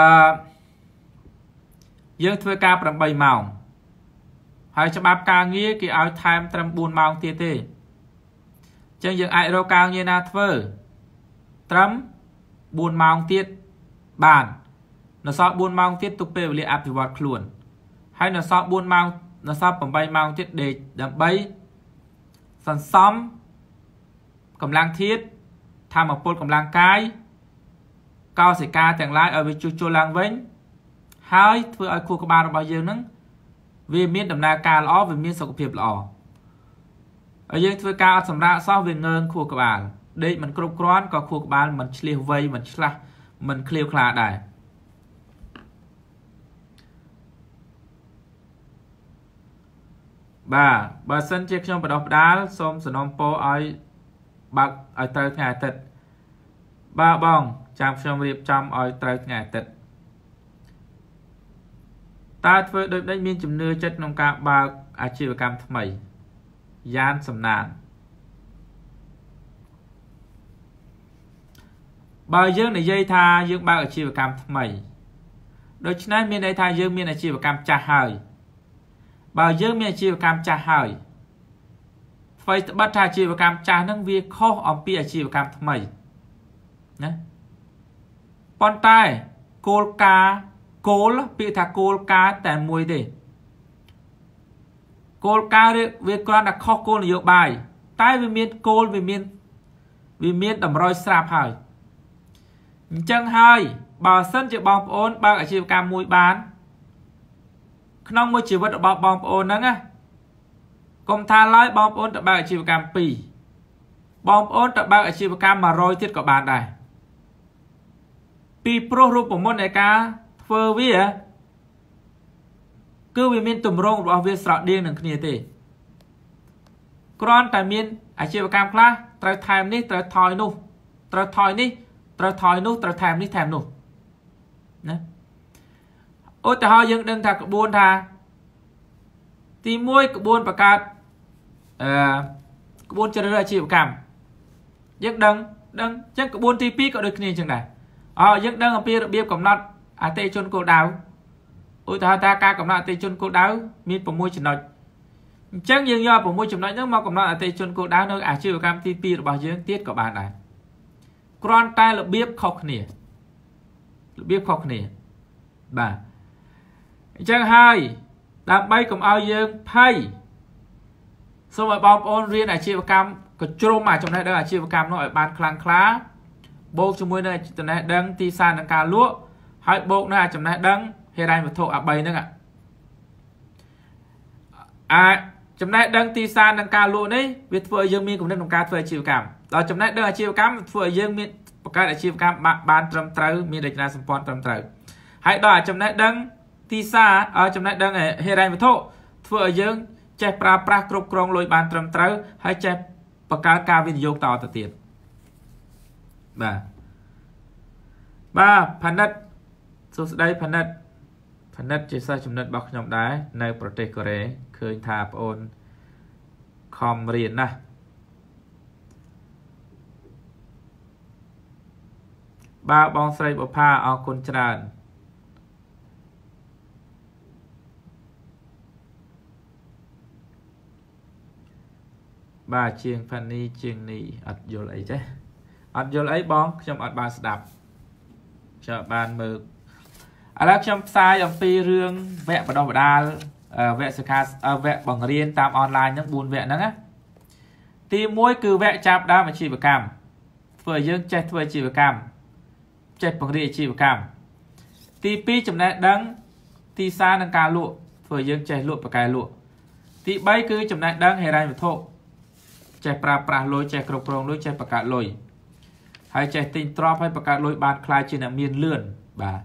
យើងធ្វើការ8ម៉ោងហើយច្បាប់ការងារគេឲ្យថែមត្រឹម4ម៉ោងទៀតទេអញ្ចឹងយើងអាចរកការងារណាធ្វើត្រឹម4ម៉ោងទៀតបាននៅសល់4ម៉ោងទៀតទុកពេលវេលាអភិវឌ្ឍខ្លួនហើយនៅសល់4ម៉ោងនៅសល់8ម៉ោងទៀតដេកដើម្បីសន្សំ កម្លាំងធាតុធម្មពលកម្លាំងកាយកោសិកាទាំងឡាយឲ្យវាជួសជុលឡើងវិញ ហើយធ្វើឲ្យខួរក្បាលរបស់យើងនឹងវាមានដំណើរការល្អវាមានសុខភាពល្អហើយយើងធ្វើការអត់សម្រាកសោះវាងើងខួរក្បាលដេកមិនគ្រប់គ្រាន់ក៏ខួរក្បាលមិនឆ្លៀសវៃមិនឆ្លាស់មិនឃ្លាវខ្លាដែរបាទបើសិនជាខ្ញុំបដោះផ្ដាល់សូមសំណូមពរឲ្យ បើកឲ្យត្រូវថ្ងៃអាទិត្យបាទបងចាំខ្ញុំរៀបចំឲ្យត្រូវថ្ងៃអាទិត្យតើធ្វើដូចនេះមានជំនឿចិត្តក្នុងការបើកអាជីវកម្មថ្មីយ៉ានសំណានបើយើងនិយាយថាយើងបើកអាជីវកម្មថ្មីដូច្នេះមានន័យថាយើងមានអាជីវកម្មចាស់ហើយបើយើងមានអាជីវកម្មចាស់ហើយ អ្វីត្បិតថាអាជីវកម្មចាស់ហ្នឹងវាខុសអំពីអាជីវកម្មថ្មីណាប៉ុន្តែគោលការណ៍គោលពាក្យថាគោលការណ៍តែមួយទេគោលការណ៍វាគ្រាន់តែខុសគោលនយោបាយតែវាមានគោលវាមានវាមានតម្រុយស្រាប់ហើយអញ្ចឹងហើយបើសិនជាបងប្អូនបើកអាជីវកម្មមួយបាន ក្នុងមួយជីវិតរបស់បងប្អូនហ្នឹងណា កុំថាឡើយបងប្អូនទៅបើកអាជីវកម្ម2បងប្អូនទៅបើកអាជីវកម្ម100ទៀតក៏បានដែរពីព្រោះរូបមន្តនៃការធ្វើវា គឺវាមានទម្រង់របស់វាស្រដៀងនឹងគ្នាទេគ្រាន់តែមានអាជីវកម្មខ្លះត្រូវថែមនេះត្រូវថយនោះត្រូវថយនេះត្រូវថយនោះត្រូវថែមនេះថែមនោះណាឧទាហរណ៍យើងដឹងថាក្បួនថា ទី1ក្បួនបង្កើតអឺក្បួនជ្រើសរើសអាជីវកម្មយើងដឹងដឹងអញ្ចឹងក្បួនទី2ក៏ដូចគ្នាអញ្ចឹងដែរអើយើងដឹងអំពីរបៀបកំណត់អតិជនគោលដៅឧទាហរណ៍ថាការកំណត់អតិជនគោលដៅមាន6ចំណុចអញ្ចឹងយើងយក6ចំណុចហ្នឹងមកកំណត់អតិជនគោលដៅនៅអាជីវកម្មទី2របស់យើងទៀតក៏បានដែរគ្រាន់តែរបៀបខុសគ្នារបៀបខុសគ្នាបាទអញ្ចឹងហើយ ដើម្បីកុំឲ្យយើងភ័យសូមឲ្យបងប្អូនរៀនអាជីវកម្មក៏ជ្រុំអាចំណេះដឹងអាជីវកម្មនោះឲ្យបានខ្លាំងក្លាបូកជាមួយនឹងចំណេះដឹងទីផ្សារនិងការលក់ហើយបូកនៅអាចំណេះដឹងហេរ៉ាញ់វត្ថុអា3ហ្នឹងអាចំណេះដឹងទីផ្សារនិងការលក់នេះវាធ្វើឲ្យយើងមានគំនិតក្នុងការធ្វើអាជីវកម្មដល់ចំណេះដឹងអាជីវកម្មធ្វើឲ្យយើងមានបង្កើតអាជីវកម្មបានត្រឹមត្រូវមានរចនាសម្ព័ន្ធត្រឹមត្រូវហើយដល់អាចំណេះដឹង ទីផ្សារចំណេះដឹងហេរ៉ាញ់វត្ថុធ្វើឲ្យយើងចេះប្រើប្រាស់គ្រប់គ្រងលុយបានត្រឹមត្រូវហើយចេះបង្កើតការវិនិយោគតទៅទៀតបាទបាទផនិតសួស្តីផនិតផនិតជាសិស្សចំណិតរបស់ខ្ញុំដែរនៅ ប្រទេសកូរ៉េឃើញថាប្អូនខំរៀនណាស់បាទបងស្រីបុផាអរគុណច្រើន បាទជាងផានីជាងនេះអត់យល់អីចេះអត់យល់អីបងខ្ញុំអត់បានស្ដាប់ខ្ញុំបានមើលឥឡូវខ្ញុំផ្សាយអំពីរឿងវគ្គបណ្ដុះបណ្ដាលវគ្គសិក្ខាវគ្គបង្រៀនតាមអនឡាញហ្នឹង4វគ្គហ្នឹងណាទី1គឺវគ្គចាប់ដើមអាជីវកម្មធ្វើឲ្យយើងចេះធ្វើអាជីវកម្មចេះបង្រៀនអាជីវកម្មទី2ចំណេះដឹង ទីផ្សារនិងការលក់ធ្វើឲ្យយើងចេះលក់បកែលក់ទី3គឺចំណេះដឹងហិរញ្ញវត្ថុ ចេះប្រើប្រាស់លុយចេះគ្រប់គ្រងលុយចេះបង្កើតលុយហើយចេះទិញទ្រព្យហើយបង្កើតលុយបានខ្លាយជាអ្នកមានលឿនបាទ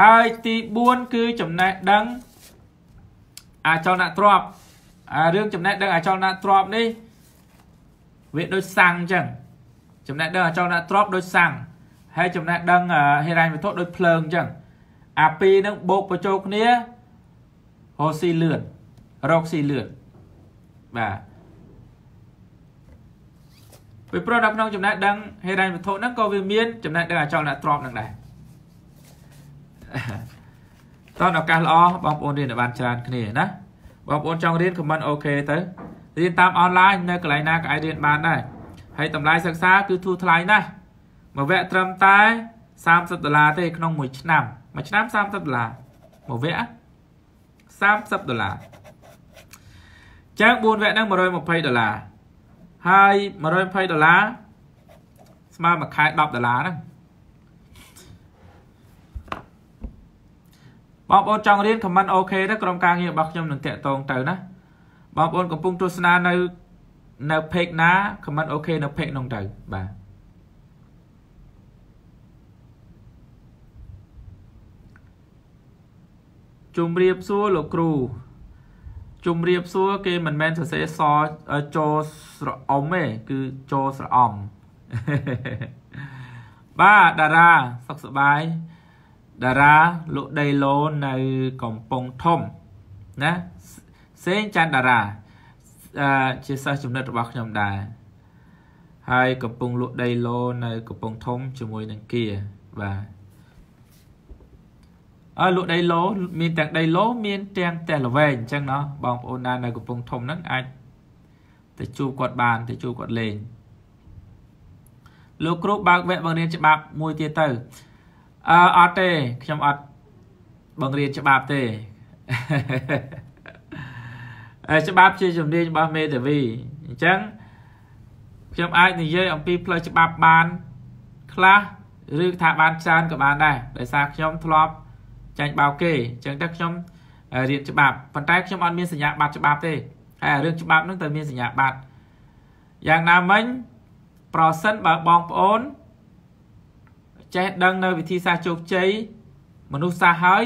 ហើយទី4គឺចំណេះដឹងអាចលនៈទ្រព្យអារឿងចំណេះដឹងអាចលនៈទ្រព្យនេះវាដូចសាំងអញ្ចឹងចំណេះដឹងអាចលនៈទ្រព្យដូចសាំងហើយចំណេះដឹងហិរញ្ញវត្ថុដូចភ្លើងអញ្ចឹងអាពីរនឹងបូកបញ្ចូលគ្នារកស៊ីលឿនរកស៊ីលឿនបាទ ពីព្រោះនៅក្នុងចំណេះដឹងហេរញ្ញវត្ថុហ្នឹងក៏វាមានចំណេះដឹងអចលនៈទ្រព្យនឹងដែរតោះឱកាសល្អបងប្អូនរៀនបានច្រើនគ្នាណាបងប្អូនចង់រៀនខមមិនអូខេទៅរៀនតាមអនឡាញនៅកន្លែងណាក៏អាចរៀនបានដែរហើយតម្លៃសិក្សាគឺធូរថ្លៃណាស់មួយវគ្គត្រឹមតែ30ដុល្លារទេក្នុងមួយឆ្នាំមួយឆ្នាំ30ដុល្លារមួយវគ្គ30ដុល្លារចឹង4វគ្គហ្នឹង120ដុល្លារ ហើយ120ដុល្លារស្មើមួយខែ10ដុល្លារហ្នឹងបងប្អូនចង់រៀន comment អូខេទៅក្រុមការងាររបស់ខ្ញុំនឹងតាក់ទងទៅណាបងប្អូនកំពុងទស្សនានៅនៅ page ណា comment អូខេនៅ page នោះទៅបាទជំរាបសួរលោកគ្រូ ជំរាបសួរគេមិនមែនសរសេរសចូលស្រអមទេគឺចូលស្រអំបាទតារាសុខសប្បាយតារាលក់ដីឡូននៅកំពង់ធំណាសេងច័ន្ទតារាអឺជាសិស្សចំណិតរបស់ខ្ញុំដែរហើយកំពុងលក់ដីឡូនៅកំពង់ធំជាមួយនឹងគៀបាទ អើលក់ដីឡូមានទាំងដីឡូមានទាំងផ្ទះល្វែងអញ្ចឹងណោះបងប្អូនណានៅកំពង់ធំហ្នឹងអាចទៅជួបគាត់បានទៅជួបគាត់លេងលោកគ្រូបើកវគ្គបង្រៀនច្បាប់មួយទៀតទៅអឺអត់ទេខ្ញុំអត់បង្រៀនច្បាប់ទេអឺច្បាប់ជាជំនាញរបស់មេធាវីអញ្ចឹងខ្ញុំអាចនិយាយអំពីផ្លូវច្បាប់បានខ្លះឬថាបានច្រើនក៏បានដែរដោយសារខ្ញុំធ្លាប់ ចាញ់បោកគេអញ្ចឹងទៅខ្ញុំរៀនច្បាប់ប៉ុន្តែខ្ញុំអត់មានសញ្ញាបត្រច្បាប់ទេហើយរឿងច្បាប់ហ្នឹងត្រូវមានសញ្ញាបត្រយ៉ាងណាមិញប្រសិនបើបងប្អូនចេះដឹងនៅវិធីសាស្ត្រជោគជ័យមនុស្សសាស្ត្រហើយ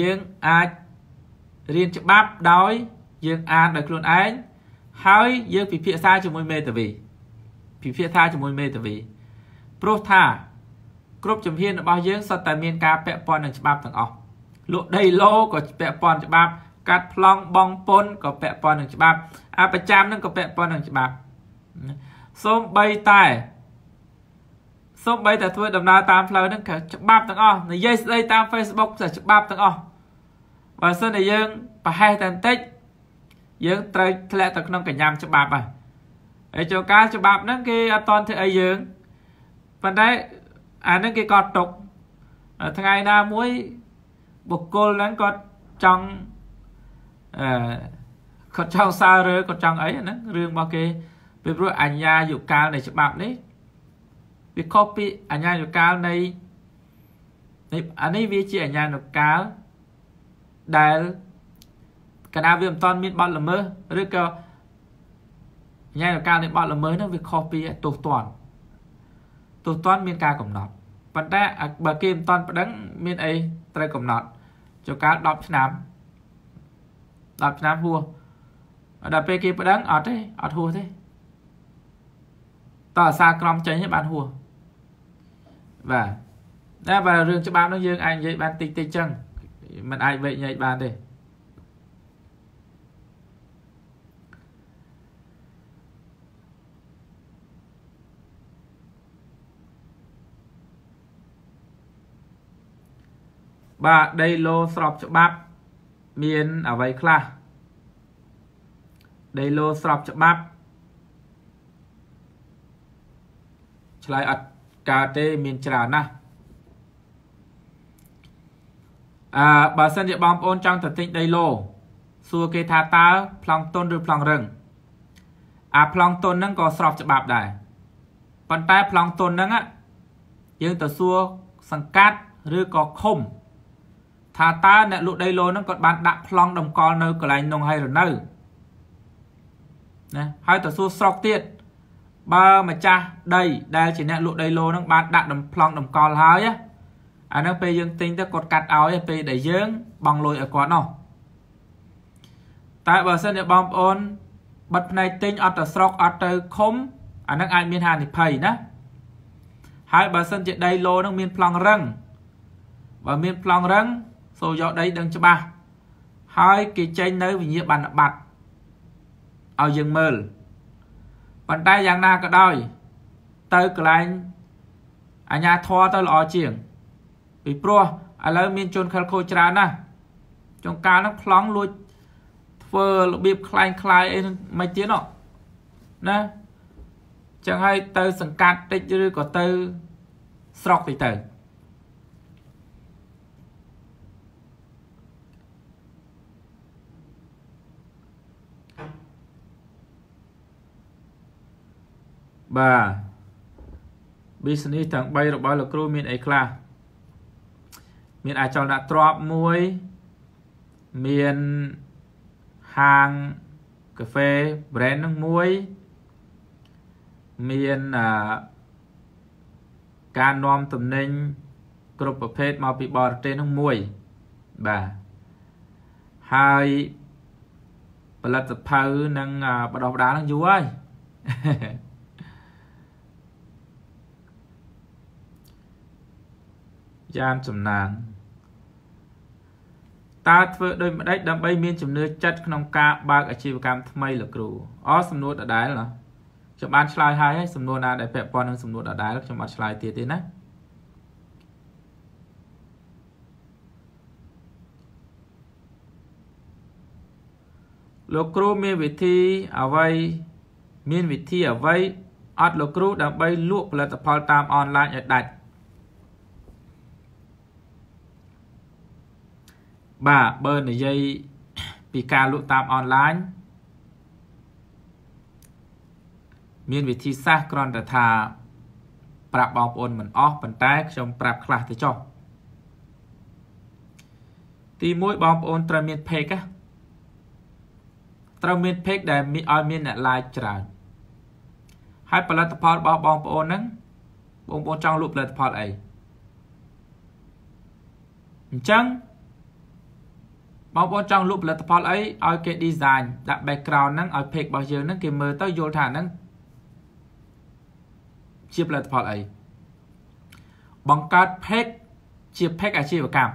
យើងអាចរៀនច្បាប់ដោយយើងអានដោយខ្លួនឯងហើយយើងពិភាក្សាជាមួយមេធាវីពិភាក្សាជាមួយមេធាវីព្រោះថា គ្រប់ជំហានរបស់យើងសុទ្ធតែមានការពាក់ព័ន្ធនឹងច្បាប់ទាំងអស់លក់ដីឡូក៏ពាក់ព័ន្ធច្បាប់ កាត់ប្លង់បងពុនក៏ពាក់ព័ន្ធនឹងច្បាប់អាប្រចាំនឹងក៏ពាក់ព័ន្ធនឹងច្បាប់សូម្បីតែសូម្បីតែធ្វើដំណើរតាមផ្លូវហ្នឹងក៏ច្បាប់ទាំងអស់និយាយស្ដីតាម Facebook ក៏ច្បាប់ទាំងអស់បើសិនតែយើងប្រហែសតែបន្តិចយើងត្រូវធ្លាក់ទៅក្នុងកញ្ញាំច្បាប់ហើយហើយចូលការច្បាប់ហ្នឹងគេអត់តន់ធ្វើអីយើងប៉ុន្តែ អានឹងគេកត់ទុកថ្ងៃណាមួយបុគ្គលហ្នឹងគាត់ចង់អឺគាត់ចង់សើរើគាត់ចង់អីហ្នឹងរឿងរបស់គេពីព្រោះអញ្ញាយុកាលនៃច្បាប់នេះវាខុសពីអញ្ញាយុកាលនៃនៃអានេះវាជាអញ្ញានុកាលដែលកណាវាមិនតាន់មានបទល្មើសឬក៏អញ្ញានុកាលនៃបទល្មើសហ្នឹងវាខុសពីទោសទណ្ឌ ទោសទណ្ឌមានការកំណត់ប៉ុន្តែបើគេមិនតាន់ប្តឹងមានអីត្រូវកំណត់ចុះកាល10ឆ្នាំ10ឆ្នាំហួសដល់ពេលគេប្តឹងអត់ទេអត់ហួសទេតើអាសាក្រមចេញបានហួសបាទតែបើរឿងច្បាប់នោះយើងអាចនិយាយបានតិចតិចចឹងมันអាចវែកញែកបានទេ បាទដីឡូស្របច្បាប់មានអ្វីខ្លះដីឡូស្របច្បាប់ឆ្លើយអត់កើតទេមានច្រើនណាស់អឺបើសិនជាបងប្អូនចង់ទៅទិញដីឡូសួរគេថាតើប្លង់តុនឬប្លង់រឹងអាប្លង់តុនហ្នឹងក៏ស្របច្បាប់ដែរប៉ុន្តែប្លង់តុនហ្នឹងយើងទៅសួរសង្កាត់ឬក៏ឃុំ ថាតើអ្នកលក់ដីឡូហ្នឹងគាត់បានដាក់ប្លង់តម្កល់នៅកន្លែងនោះហើយឬនៅណាហើយទៅសួរស្រុកទៀតបើម្ចាស់ដីដែលជាអ្នកលក់ដីឡូហ្នឹងបានដាក់ដំប្លង់តម្កល់ហើយអាហ្នឹងពេលយើងទិញទៅគាត់កាត់ឲ្យពេលដែលយើងបង់លុយឲ្យគាត់នោះតែបើសិនជាបងប្អូនបិទផ្នែកទិញអត់ទៅស្រុកអត់ទៅឃុំអាហ្នឹងអាចមានហានិភ័យណាហើយបើសិនជាដីឡូហ្នឹងមានប្លង់រឹងបើមានប្លង់រឹង សូយកដីដឹងច្បាស់ហើយគេចេញនៅវិញ្ញាបនបត្រឲ្យយើងមើលប៉ុន្តែយ៉ាងណាក៏ដោយទៅកន្លែងអាញាធរទៅល្អជាងពីព្រោះឥឡូវមានជនខិលខូចច្រើនណាស់ចុងកាលហ្នឹងប្លង់លួចធ្វើរបៀបคล้ายคล้ายអីមិនទៀតណាចឹងហើយទៅសង្កាត់តិចឬក៏ទៅស្រុកតិចទៅ បាទ business ទាំង3របស់លោកគ្រូមានអីខ្លះមានអាចលដាក់ទ្របមួយមានហាងកាហ្វេ brand នឹងមួយមានការនាំទំនិញគ្រប់ប្រភេទមកពីបរទេសនឹងមួយបាទហើយផលិតផលនឹងបដោះបដានឹងយូរហើយ យ៉ានសំណាងតើធ្វើដូចម្ដេចដើម្បីមានជំនឿចិត្តក្នុងការបើកអាជីវកម្មថ្មីលោកគ្រូអសំណួរដដែលណាខ្ញុំបានឆ្លើយហើយហើយសំណួរណាដែលពាក់ព័ន្ធនឹងសំណួរដដែលខ្ញុំអត់ឆ្លើយទៀតទេណាលោកគ្រូមានវិធីអ្វីមានវិធីអ្វីអត់លោកគ្រូដើម្បីលក់ផលិតផលតាមអនឡាញឲ្យដាច់ បាទបើនិយាយពីការលក់តាមអនឡាញមានវិធីសាស្ត្រគ្រាន់តែថាប្រាប់បងប្អូនមិនអស់ប៉ុន្តែខ្ញុំប្រាប់ខ្លះទៅចុះទី1បងប្អូនត្រូវមាន page ណាត្រូវមាន page ដែលមានឲ្យមានអ្នក like ច្រើនហើយផលិតផលរបស់បងប្អូនហ្នឹងបងប្អូនចង់លក់ផលិតផលអីអញ្ចឹង បងប្អូនចង់លក់ផលិតផលអីឲ្យគេ design ដាក់ background ហ្នឹងឲ្យ page របស់យើងហ្នឹងគេមើលទៅយល់ថាហ្នឹងជាផលិតផលអីបង្កើត page ជា page អាជីវកម្ម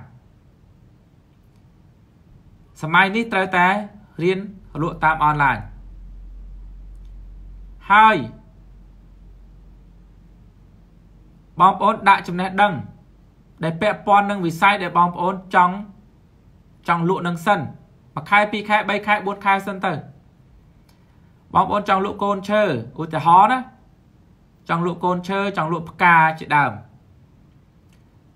សម័យនេះត្រូវតែរៀនលក់តាមអនឡាញហើយបងប្អូនដាក់ចំណេះដឹង ដែលពាក់ព័ន្ធនឹងវិស័យដែលបងប្អូនចង់ ចង់លក់នឹងសិនមួយខែពីរខែ3ខែ4ខែសិនទៅបងប្អូនចង់លក់កូនឈើឧទាហរណ៍ណាចង់លក់កូនឈើចង់លក់ផ្កាជាដើម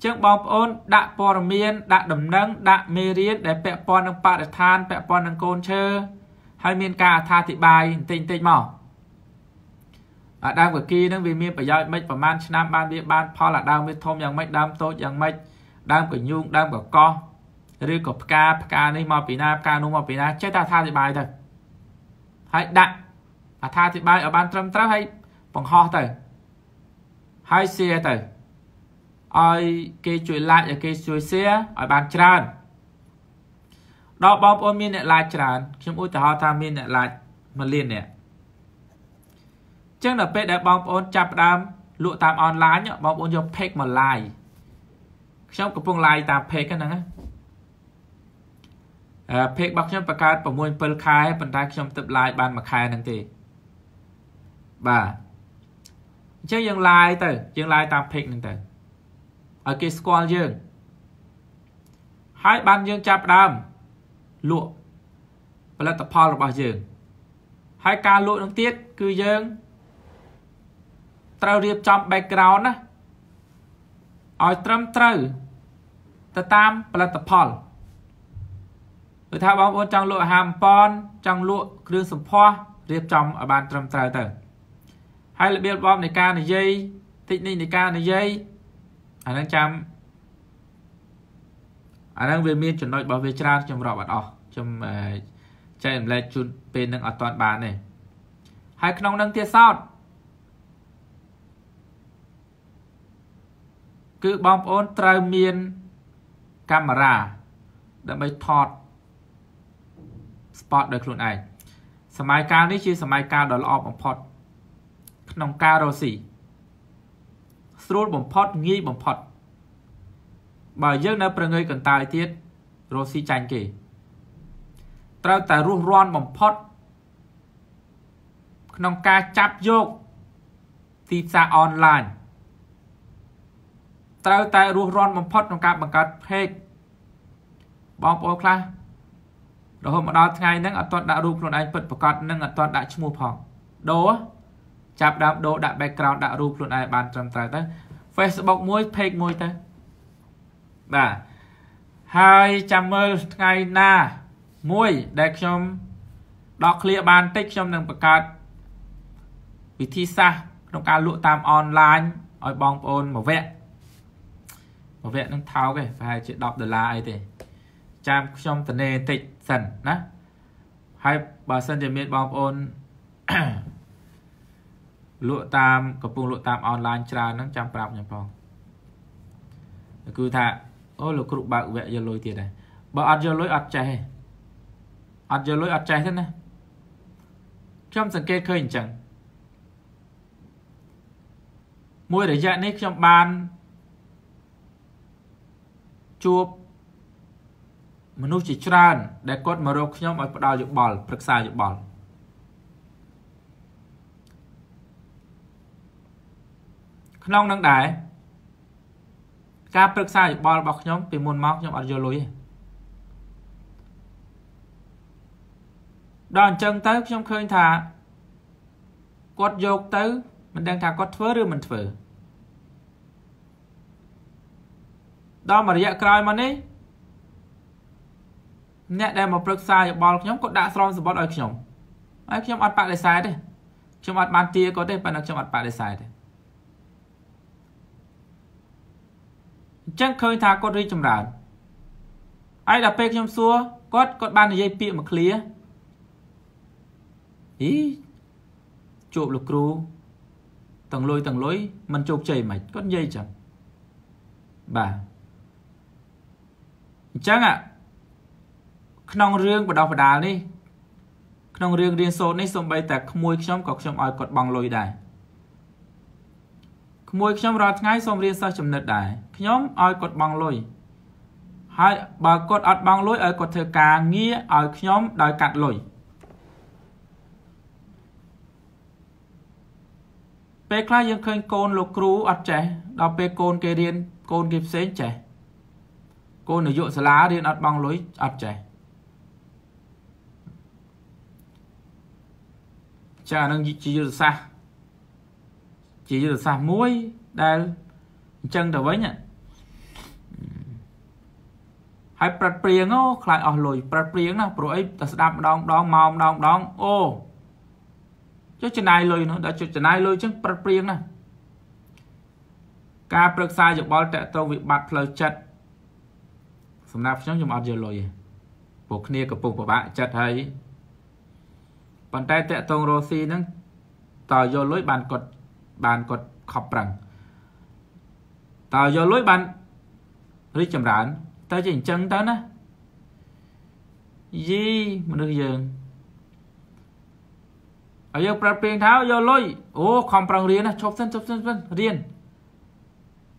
ចឹងបងប្អូនដាក់ព័ត៌មាន ដាក់ដំណឹងដាក់មេរៀនដែលពាក់ព័ន្ធនឹងបរិស្ថានពាក់ព័ន្ធនឹងកូនឈើហើយមានការអត្ថាធិប្បាយបន្តិចបន្តិចមកអាដើមកគីហ្នឹងវាមានប្រយោជន៍មិនប្រហែលឆ្នាំបានវាបានផលអាដើមវាធំយ៉ាងម៉េចដើមតូចយ៉ាងម៉េចដើមកញូងដើមកកោះ ឬក៏ផ្កាផ្កានេះមកពីណាផ្កានោះមកពីណាចេះតែអត្ថាធិប្បាយទៅហើយដាក់អត្ថាធិប្បាយឲ្យបានត្រឹមត្រូវហើយបង្ហោះទៅហើយ share ទៅឲ្យគេជួយ like ឲ្យគេជួយ share ឲ្យបានច្រើនដល់បងប្អូនមានអ្នក like ច្រើនខ្ញុំឧទាហរណ៍ថាមានអ្នក like 1លាននាក់ចឹងដល់ពេលដែលបងប្អូនចាប់ផ្ដើមលក់តាមអនឡាញបងប្អូនយក page មក live ខ្ញុំកំពុង live តាម page ហ្នឹងណា អឺ page របស់ខ្ញុំបង្កើត6 7ខែប៉ុន្តែខ្ញុំទៅ live បានមួយខែហ្នឹងទេបាទអញ្ចឹងយើង live ទៅយើង live តាម page ហ្នឹងទៅឲ្យគេស្គាល់យើងហើយបានយើងចាប់ផ្ដើមលក់ផលិតផលរបស់យើងហើយការលក់នឹងទៀតគឺយើងត្រូវរៀបចំ background ណាឲ្យត្រឹមត្រូវទៅតាមផលិតផល គឺថាបងប្អូនចង់លក់អាហារប៉ុនចង់លក់គ្រឿងសម្ផស្សរៀបចំឲ្យបានត្រឹមត្រូវទៅហើយរបៀបរបបនៃការនិយាយតិចនេះនៃការនិយាយអានឹងចាំអានឹងវាមានចំណុចរបស់វាច្រើនខ្ញុំរាប់អត់អស់ខ្ញុំចែករំលែកជូនពេលនឹងអត់តាន់បានទេហើយក្នុងនឹងទៀតសោតគឺបងប្អូនត្រូវមានកាមេរ៉ាដើម្បីថត spot ដោយខ្លួនឯងសម័យកាលនេះជាសម័យកាលដ៏ល្អបំផុត ក្នុងការរកស៊ីស្រួលបំផុតងាយបំផុតបើយើងនៅប្រងើយកន្តើយទៀតរកស៊ីចាញ់គេត្រូវតែរស់រាន់បំផុត ក្នុងការចាប់យកទីផ្សារអនឡាញត្រូវតែរស់រាន់បំផុតក្នុងការបង្កើត page បងប្អូនខ្លះ រហូតមកដល់ថ្ងៃហ្នឹងអត់ទាន់ដាក់រូបខ្លួនឯងពិតប្រកបនឹងអត់ទាន់ដាក់ឈ្មោះផងដូរចាប់ដើមដូរដាក់ background ដាក់រូបខ្លួនឯងបានត្រឹមត្រូវទៅ Facebook មួយ page មួយទៅបាទហើយចាំមើលថ្ងៃណាមួយដែលខ្ញុំដក clear បានតិចខ្ញុំនឹងបង្កើតវិធីសាស្ត្រក្នុងការលក់តាមអនឡាញឲ្យបងប្អូនមួយវគ្គមួយវគ្គនឹងថោកឯងប្រហែលជា10ដុល្លារអីទេចាំខ្ញុំតនេបន្តិច សិនណាហើយបើសិនជាមានបងប្អូនលក់តាមកំពុងលក់តាមអនឡាញច្រើនហ្នឹងចាំប្រាប់ខ្ញុំផងគឺថាអូលោកគ្រូបើកវគ្គយកលុយទៀតដែរបើអត់យកលុយអត់ចេះទេអត់យកលុយអត់ចេះទេណាខ្ញុំសង្កេតឃើញអញ្ចឹងមួយរយៈនេះខ្ញុំបានជួប មនុស្សជាច្រើន ដែលគាត់មករកខ្ញុំឲ្យផ្ដល់យោបល់ប្រឹក្សាយោបល់ក្នុងនឹងដែរការប្រឹក្សាយោបល់របស់ខ្ញុំពីមុនមកខ្ញុំអត់យកលុយទេដល់អញ្ចឹងទៅខ្ញុំឃើញថាគាត់យកទៅមិនដឹងថាគាត់ធ្វើឬមិនធ្វើដល់មួយរយៈក្រោយមកនេះ អ្នកដែលមកប្រឹក្សាយោបល់ខ្ញុំគាត់ដាក់ស្រោមសម្បត្តិឲ្យខ្ញុំហើយខ្ញុំអត់បដិសេធទេខ្ញុំអត់បានទាគាត់ទេប៉ុន្តែខ្ញុំអត់បដិសេធទេអញ្ចឹងឃើញថាគាត់រីកចម្រើនហើយដល់ពេលខ្ញុំសួរគាត់គាត់បាននិយាយពាក្យមួយឃ្លាអីជួបលោកគ្រូទាំងលុយទាំងលុយមិនជោគជ័យមិនគាត់និយាយចឹងបាទអញ្ចឹងអា ក្នុងរឿងបដោះបដាលនេះក្នុងរឿងរៀនសូត្រនេះសូម្បីតែក្មួយខ្ញុំក៏ខ្ញុំឲ្យគាត់បង់លុយដែរក្មួយខ្ញុំរាល់ថ្ងៃសូមរៀនសិស្សចំណិតដែរខ្ញុំឲ្យគាត់បង់លុយហើយបើគាត់អត់បង់លុយឲ្យគាត់ធ្វើការងារឲ្យខ្ញុំដោយកាត់លុយពេលខ្លះយើងឃើញកូនលោកគ្រូអត់ចេះដល់ពេលកូនគេរៀនកូនគេផ្សេងចេះកូននាយកសាលារៀនអត់បង់លុយអត់ចេះ ចាអានឹងជាយុទ្ធសាស្ត្រជាយុទ្ធសាស្ត្រមួយដែលអញ្ចឹងទៅវិញហើយប្រាត់ព្រៀងអូខ្លាចអស់លុយប្រាត់ព្រៀងណាព្រោះអីតែស្ដាប់ម្ដងម្ដងមកម្ដងម្ដងអូចុះចំណាយលុយនោះដល់ចុះចំណាយលុយចឹងប្រឹកព្រៀងណាការប្រឹក្សាយោបល់តកតងវិបត្តិផ្លូវចិត្តសម្រាប់ខ្ញុំខ្ញុំអត់យកលុយទេពួកគ្នាកំពុងពិបាកចិត្តហើយ ប៉ុន្តែតកតងរស់ស៊ីហ្នឹងតើយកលុយបានគាត់បានគាត់ខប់ប្រឹងតើយកលុយបានរីកចម្រើនទៅជាអញ្ចឹងទៅណាយីមនុស្សយើងហើយយើងប្រាប់ពេងថាយកលុយអូខំប្រឹងរៀនណាឈប់សិនឈប់សិនរៀន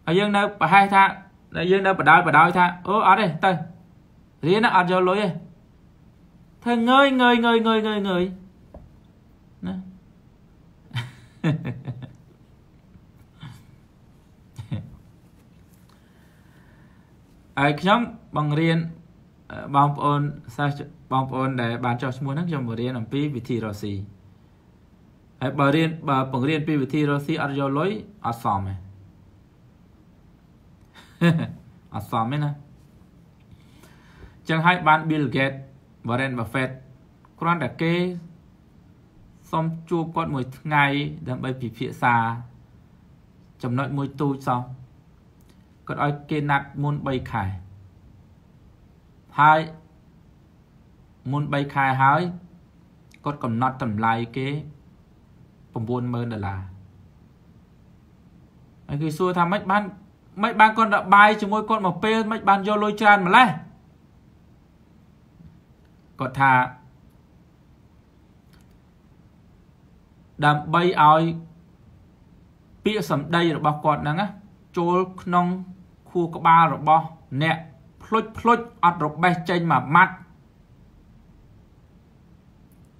ហើយយើងនៅប្រហែសថាយើងនៅបដ ாய் បដ ாய் ថាអូអត់ទេទៅរៀនណាអត់យកលុយទេធ្វើងើយងើយងើយងើយងើយងើយណា ហើយខ្ញុំបង្រៀនបងប្អូនសិស្សបងប្អូនដែលបានចុះឈ្មោះហ្នឹងខ្ញុំបង្រៀនអំពីវិធីរកស៊ីហើយបើរៀនបើបង្រៀនពីវិធីរកស៊ីអត់យកលុយអត់សមទេអត់សមទេណាចឹងហើយបាន Bill Gates Warren Buffett គ្រាន់តែគេ សុំជួបគាត់មួយថ្ងៃ ដើម្បីពិភាក្សាចំណុចមួយទូចសោះគាត់ឲ្យគេណាត់មុន3ខែហើយមុន3ខែហើយគាត់កំណត់តម្លៃគេ90000ដុល្លារហើយគេសួរថាម៉េចបានម៉េចបានគាត់របាយជាមួយគាត់មកពេលម៉េចបានយកលុយច្រើនម្ល៉េះគាត់ថា ដើម្បីឲ្យពាក្យសម្ដីរបស់គាត់ហ្នឹងណាចូលក្នុងខួរក្បាលរបស់អ្នកភ្លុចភ្លុចអត់របេះចេញមួយម៉ាត់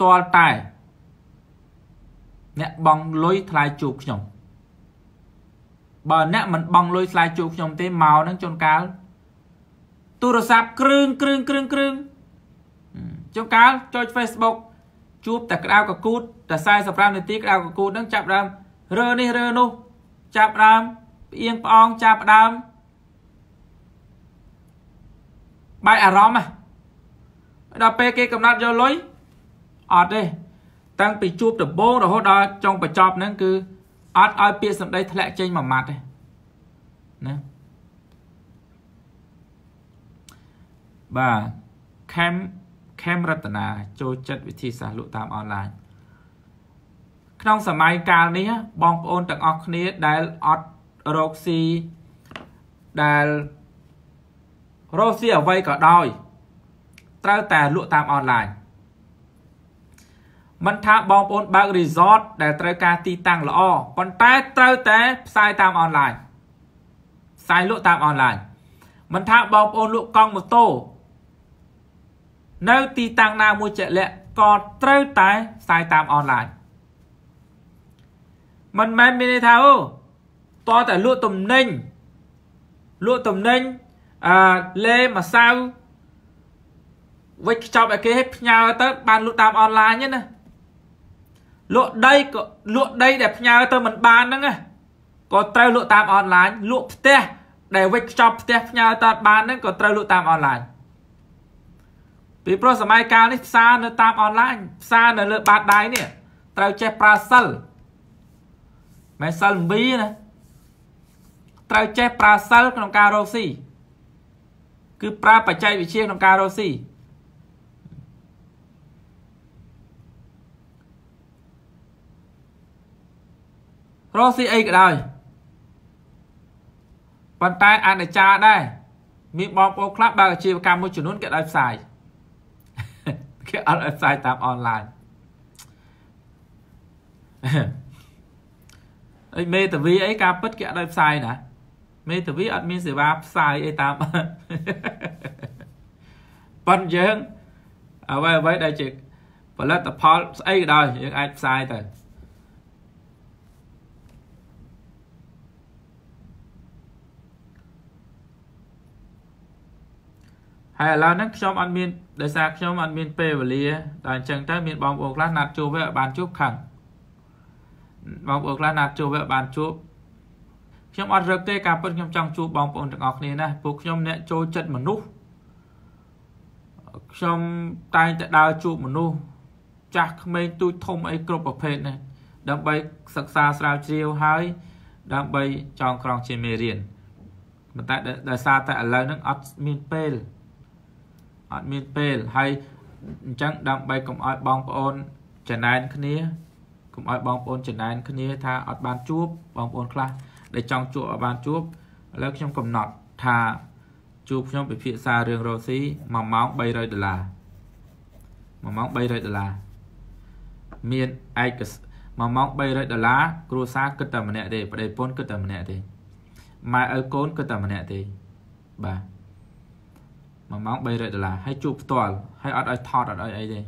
តលតែអ្នកបងលុយថ្លៃជួបខ្ញុំបើអ្នកមិនបងលុយថ្លៃជួបខ្ញុំទេមកនឹងជួនកាលទូរស័ព្ទគ្រឿងគ្រឿងគ្រឿងគ្រឿងជួនកាលចុច Facebook ជួបតែក្តៅកកូតតែ45នាទីក្តៅកកូតហ្នឹងចាប់ដើមរើនេះរើនោះចាប់ដើមផ្អៀងផ្អងចាប់ដើមបាយអារម្មណ៍ដល់ពេលគេកំណត់យកលុយអត់ទេតាំងពីជួបដំបូងរហូតដល់ចុងបញ្ចប់ហ្នឹងគឺអត់ឲ្យពាក្យសម្ដីធ្លាក់ចេញមួយម៉ាត់ទេណាបាទខេម ខេមរតនាចូលចិត្តវិធីសាស្ត្រលក់តាមអនឡាញក្នុងសម័យកាលនេះបងប្អូនទាំងអស់គ្នាដែលអត់រកស៊ីដែលរកស៊ីអ្វីក៏ដោយត្រូវតែលក់តាមអនឡាញមិនថាបងប្អូនបើក resort ដែលត្រូវការទីតាំងល្អប៉ុន្តែត្រូវតែផ្សាយតាមអនឡាញផ្សាយលក់តាមអនឡាញមិនថាបងប្អូនលក់កង់ម៉ូតូ នៅទីតាំងណាមួយជាក់លាក់ក៏ត្រូវតែផ្សាយតាមអនឡាញមិនមែនមានន័យថាអូតើតែលក់ទំនិញលក់ទំនិញអឺលេម្សៅវិចខ្ចប់ឲ្យគេឲ្យផ្ញើទៅបានលក់តាមអនឡាញណាលក់ដីក៏លក់ដីដែលផ្ញើទៅមិនបានហ្នឹងក៏ត្រូវលក់តាមអនឡាញលក់ផ្ទះដែលវិចខ្ចប់ផ្ទះផ្ញើទៅបានហ្នឹងក៏ត្រូវលក់តាមអនឡាញ ពីព្រោះសម័យកាលនេះផ្សារនៅតាមអនឡាញផ្សារនៅលើបាតដៃនេះត្រូវចេះប្រើសិលមិនសិលវីណាត្រូវចេះប្រើសិលក្នុងការរកស៊ីគឺប្រើបច្ចេកវិទ្យាក្នុងការរកស៊ីរកស៊ីអីក៏ដោយប៉ុន្តែអនិច្ចាដែរមានបងប្អូនខ្លះបើអាជីវកម្មមួយចំនួនគេឲ្យផ្សាយ គេអត់ឲ្យផ្សាយតាមអនឡាញអីមេតាវីអីការពិតគេអត់ឲ្យផ្សាយណាមេតាវីអត់មានសេវាផ្សាយអីតាមប៉ុន្តែយើងអ្វីអ្វីដែលជាផលិតផលស្អីក៏ដោយយើងអាចផ្សាយទៅ ហើយឥឡូវហ្នឹងខ្ញុំអត់មានដោយសារខ្ញុំអត់មានពេលវេលាដល់អញ្ចឹងទៅមានបងប្អូនខ្លះណាត់ជួបវាបានជួបខឹងបងប្អូនខ្លះណាត់ជួបវាបានជួបខ្ញុំអត់រឹកទេការពិតខ្ញុំចង់ជួបបងប្អូនទាំងអស់គ្នាណាពួកខ្ញុំអ្នកចូលចិត្តមនុស្សខ្ញុំតែងតែដើរជួបមនុស្សចាស់ក្មេងទូចធំអីគ្រប់ប្រភេទណាដើម្បីសិក្សាស្រាវជ្រាវហើយដើម្បីចងក្រងជាមេរៀនប៉ុន្តែដោយសារតែឥឡូវហ្នឹងអត់មានពេល អត់មានពេលហើយអញ្ចឹងដើម្បីកុំឲ្យបងប្អូនចំណែនគ្នាកុំឲ្យបងប្អូនចំណែនគ្នាថាអត់បានជួបបងប្អូនខ្លះដែលចង់ជួបអត់បានជួបឥឡូវខ្ញុំកំណត់ថាជួបខ្ញុំពិភាក្សារឿងរ៉ូស៊ី1ម៉ោង300ដុល្លារ1ម៉ោង300ដុល្លារមានឯក1ម៉ោង300ដុល្លារគ្រួសារគិតតែម្នាក់ទេប្តីប្រពន្ធគិតតែម្នាក់ទេម៉ែឪកូនគិតតែម្នាក់ទេបាទ 1ម៉ោង300ដុល្លារហើយជួបផ្ទាល់ហើយអត់ឲ្យថតអត់ឲ្យអីទេ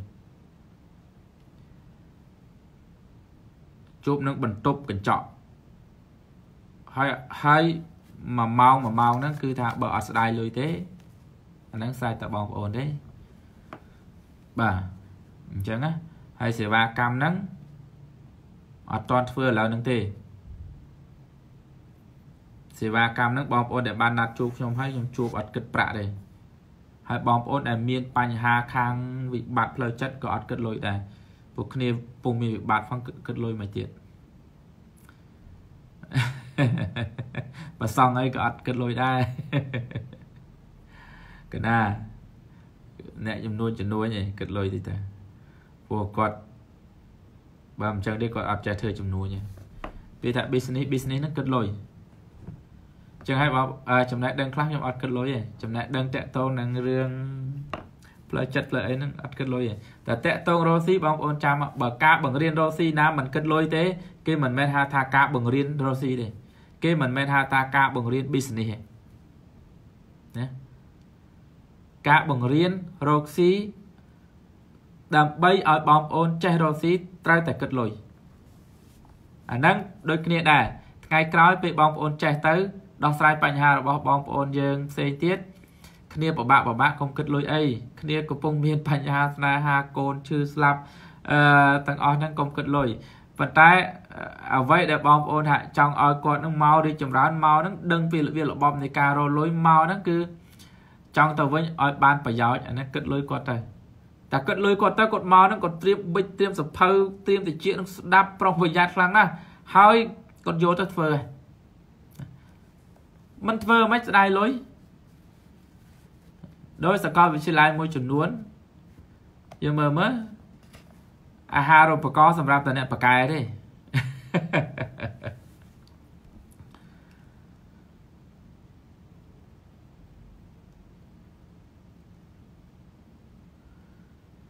ជួបនឹងបន្ទប់កញ្ចក់ហើយហើយ1ម៉ោង1ម៉ោងហ្នឹងគឺថាបើអត់ស្ដាយលុយទេអាហ្នឹងស្រេចតែបងប្អូនទេបាទអញ្ចឹងណាហើយសេវាកម្មហ្នឹងអត់តន់ធ្វើឥឡូវហ្នឹងទេសេវាកម្មហ្នឹងបងប្អូនដែលបានណាត់ជួបខ្ញុំហើយខ្ញុំជួបអត់គិតប្រាក់ទេ ហើយបងប្អូនដែលមានបញ្ហាខាងវិបត្តិផ្លូវចិត្តក៏អត់គិតលុយដែរពួកគ្នាពុំមានវិបត្តិផងគិតលុយមកទៀតបើសងអីក៏អត់គិតលុយដែរកណាអ្នកចំនួនចំនួនឯងគិតលុយតិចតែព្រោះគាត់បើមិនចឹងទេគាត់អត់ចេះធ្វើចំនួនទេពេលថា business business ហ្នឹងគិតលុយ ចឹងហើយបើចំណេះដឹងខ្លះខ្ញុំអត់គិតលុយទេចំណេះដឹងតាក់ទងនឹងរឿងផ្លូវចិត្តផ្លូវអីហ្នឹងអត់គិតលុយទេតែតាក់ទងរស់ស៊ីបងប្អូនចាំបើការបង្រៀនរស់ស៊ីណាមិនគិតលុយទេគេមិនមែនហៅថាការបង្រៀនរស់ស៊ីទេគេមិនមែនហៅថាការបង្រៀន business ទេណាការបង្រៀនរកស៊ីដើម្បីឲ្យបងប្អូនចេះរកស៊ីត្រូវតែគិតលុយអាហ្នឹងដូចគ្នាដែរថ្ងៃក្រោយពេលបងប្អូនចេះទៅ ដោះស្រាយបញ្ហារបស់បងប្អូនយើងផ្សេងទៀតគ្នាពិបាកពិបាកកុំគិតលុយអីគ្នាកំពុងមានបញ្ហាស្នេហាកូនឈឺស្លាប់អឺទាំងអស់ហ្នឹងកុំគិតលុយប៉ុន្តែអ្វីដែលបងប្អូនថាចង់ឲ្យគាត់នឹងមករីកចម្រើនមកនឹងដឹងពីរបៀបរបបនៃការរលុយមកហ្នឹងគឺចង់ទៅវិញឲ្យបានប្រយោជន៍អានេះគិតលុយគាត់ទៅតែគិតលុយគាត់ទៅគាត់មកហ្នឹងគាត់ត្រៀមបិចត្រៀមសភៅត្រៀមតិចនឹងស្ដាប់ប្រុងប្រយ័ត្នខ្លាំងណាស់ហើយគាត់យកទៅធ្វើហើយ មិនធ្វើមិនស្ដាយលុយដោយសកលវិទ្យាល័យមួយចំនួនយើងមើលមើលអាហារូបករណ៍សម្រាប់តអ្នកបកែទេ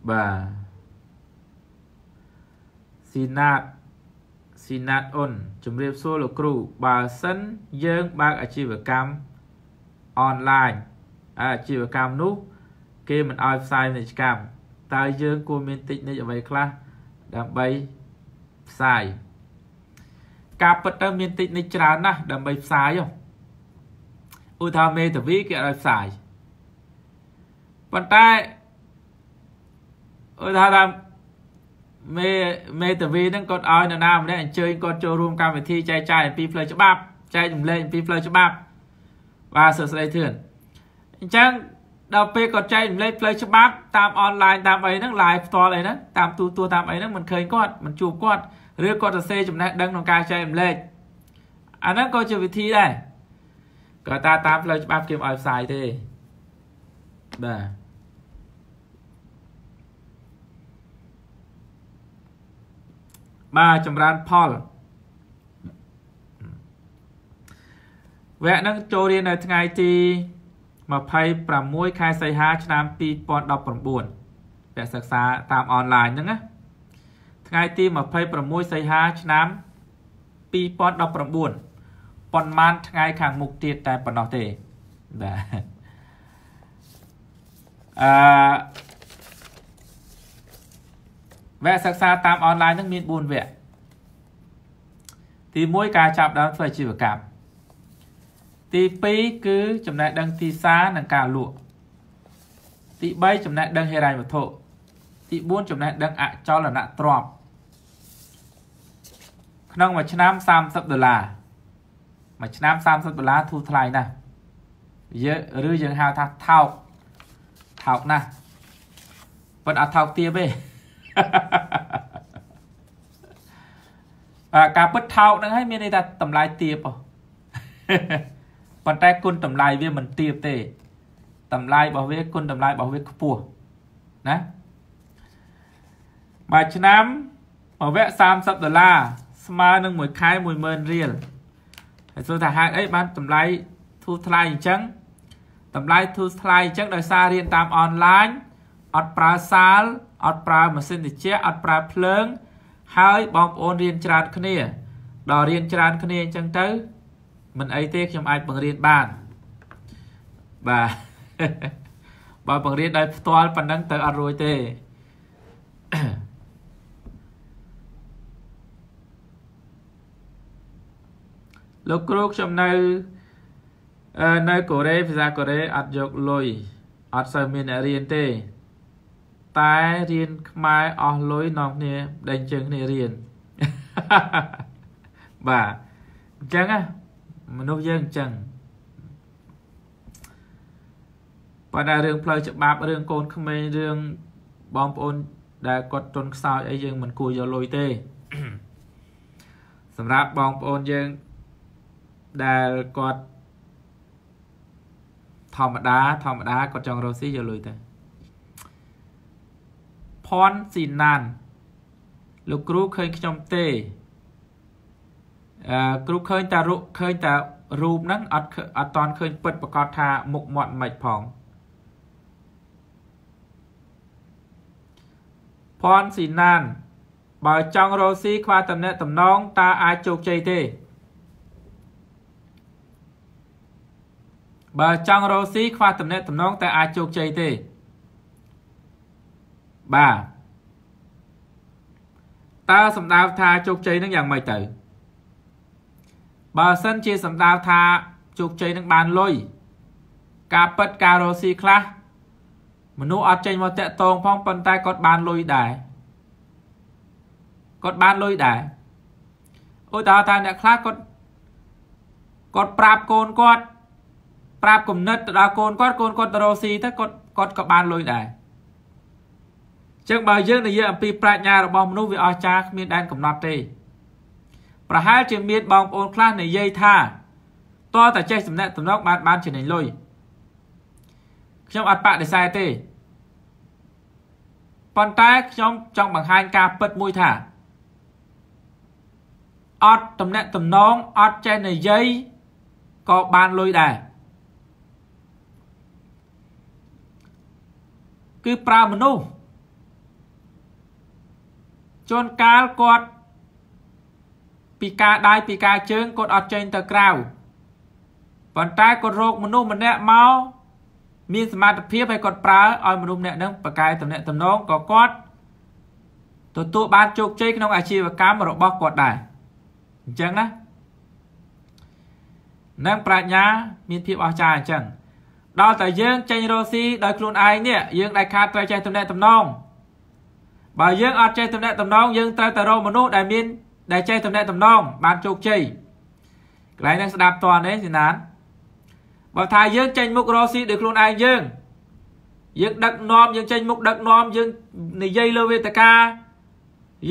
បាទស៊ីណាត ស៊ីណាតអ៊ុនជំរាបសួរលោកគ្រូបើសិនយើងបើកអាជីវកម្មអនឡាញអាជីវកម្មនោះ គេមិនអោយផ្សាយពាណិជ្ជកម្មតើយើងគួរមានតិចនិចអ្វីខ្លះដើម្បីផ្សាយការពិតទៅមានតិចនិចច្រើនណាស់ដើម្បីផ្សាយឧទាហរណ៍មេតាវីគេឲ្យផ្សាយប៉ុន្តែឧទាហរណ៍ថា មេមេតាវីហ្នឹងគាត់ឲ្យនរណាម្នាក់អញ្ជើញគាត់ចូលរួមកម្មវិធីចែកចាយអំពីផ្លូវច្បាប់ចែកចម្លែកអំពីផ្លូវច្បាប់បាទសួស្តីធឿនអញ្ចឹងដល់ពេលគាត់ចែករំលែកផ្លូវច្បាប់តាមអនឡាញតាមអីហ្នឹង live ផ្ទាល់អីហ្នឹងតាមទូទួលតាមអីហ្នឹងមិនឃើញគាត់មិនជួបគាត់ឬគាត់សរសេរចំណេះដឹងក្នុងការចែករំលែកអាហ្នឹងក៏ជាវិធីដែរក៏តាតាមផ្លូវច្បាប់គេមិនឲ្យផ្សាយទេបាទ បាទចម្រើនផលវគ្គហ្នឹងចូលរៀននៅថ្ងៃទី26ខែសីហាឆ្នាំ2019វគ្គសិក្សាតាមអនឡាញហ្នឹងណាថ្ងៃទី26សីហាឆ្នាំ2019ប៉ុន្មានថ្ងៃខាងមុខទៀតតែប៉ុណ្ណោះទេបាទអឺ វគ្គសិក្សាតាមអនឡាញហ្នឹងមាន4វគ្គទី1ការចាប់ដើមធ្វើអាជីវកម្មទី2គឺចំណេះដឹងទីផ្សារនិងការលក់ទី3ចំណេះដឹងហិរញ្ញវត្ថុទី4ចំណេះដឹងអចលនទ្រព្យក្នុងមួយឆ្នាំ30ដុល្លារមួយឆ្នាំ30ដុល្លារធូរថ្លៃណាស់យើងឬយើងហៅថាថោកថោកណាស់ប៉ុន្តែអត់ថោកទាបទេបាទ ការពិតថោកហ្នឹងហើយមានន័យថាតម្លៃទាបប៉ុន្តែគុណតម្លៃវាមិនទាបទេតម្លៃរបស់វាគុណតម្លៃរបស់វាខ្ពស់ណាមួយឆ្នាំមួយវគ្គ30ដុល្លារស្មើនឹងមួយខែ10000រៀលហើយសួរថាហេតុអីបានតម្លៃធូរថ្លៃអញ្ចឹងតម្លៃធូរថ្លៃអញ្ចឹងដោយសាររៀនតាមអនឡាញអត់ប្រើសាល អត់ប្រើម៉ាស៊ីនត្រជាក់អត់ប្រើភ្លើង ហើយបងប្អូនរៀនច្រើនគ្នា ដល់រៀនច្រើនគ្នាអញ្ចឹងទៅ មិនអីទេខ្ញុំអាចបង្រៀនបានបាទបើបង្រៀនដោយផ្ទាល់ប៉ុណ្ណឹងទៅអត់រួចទេលោកគ្រូខ្ញុំនៅនៅកូរ៉េភាសាកូរ៉េអត់យកលុយអត់សូវមានអ្នករៀនទេ តែរៀនខ្មែរអស់លុយនាំគ្នាដេញជើងគ្នារៀនបាទអញ្ចឹងណាមនុស្សយើងអញ្ចឹងប៉ុន្តែរឿងផ្លូវច្បាប់រឿងកូនក្មេងរឿងបងប្អូនដែលគាត់ទន់ខ្សោយអីយើងមិនគួរយកលុយទេសម្រាប់បងប្អូនយើងដែលគាត់ធម្មតាធម្មតាគាត់ចង់រកស៊ីយកលុយទៅ ផនស៊ីណានលោកគ្រូឃើញខ្ញុំទេអឺគ្រូឃើញតែរូបឃើញតែរូបហ្នឹងអត់អត់តន់ឃើញពិតប្រកបថាមុខមាត់មិនផងផនស៊ីណានបើចង់រកស៊ីខ្វះតំណែងតំណងតើអាចជោគជ័យទេបើចង់រកស៊ីខ្វះតំណែងតំណងតែអាចជោគជ័យទេ បាទតើសម្ដៅថាជោគជ័យនឹងយ៉ាងម៉េចទៅបើសិនជាសម្ដៅថាជោគជ័យនឹងបានលុយការពិតការរកស៊ីខ្លះមនុស្សអត់ចេញមកតាក់តងផងប៉ុន្តែគាត់បានលុយដែរគាត់បានលុយដែរឧទាហរណ៍ថាអ្នកខ្លះគាត់គាត់ប្រាប់កូនគាត់ប្រាប់គំនិតទៅដល់កូនគាត់កូនគាត់ទៅរកស៊ីទៅគាត់គាត់ក៏បានលុយដែរ ចឹងបើយើងនិយាយអំពីប្រាជ្ញារបស់មនុស្សវាអស្ចារ្យគ្មានដែនកំណត់ទេ ប្រហែលជាមានបងប្អូនខ្លះនិយាយថាតើតែចេះសំណាក់តំណងបានបានចំណេញលុយខ្ញុំអត់បដិសេធទេប៉ុន្តែខ្ញុំចង់បង្ហាញការពិតមួយថាអត់តំណាក់តំណងអត់ចេះនិយាយក៏បានលុយដែរគឺប្រើមនុស្ស ជួនកាលគាត់ពីការដៃពីការជើងគាត់អត់ចេញទៅក្រៅប៉ុន្តែគាត់រកមនុស្សម្នាក់មកមានសមត្ថភាពឲ្យគាត់ប្រើឲ្យមនុស្សម្នាក់នឹងបកកែតំណែងតំណងក៏គាត់ទទួលបានជោគជ័យក្នុងអាជីវកម្មរបស់គាត់ដែរអញ្ចឹងណានឹងប្រាជ្ញាមានភាពអស្ចារ្យអញ្ចឹងដល់តែយើងចេញរកស៊ីដោយខ្លួនឯងនេះយើងដែលខាតត្រូវចេះតំណែងតំណង បើយើងអត់ចេះតំណែងតំណងយើងត្រូវតែរកមនុស្សដែលមានដែលចេះតំណែងតំណងបានជោគជ័យកន្លែងនេះស្ដាប់តនេះស៊ីណានបើថាយើងចេញមុខរកស៊ីដោយខ្លួនឯងយើងយើងដឹកនាំយើងចេញមុខដឹកនាំយើងនិយាយលើវេទិកា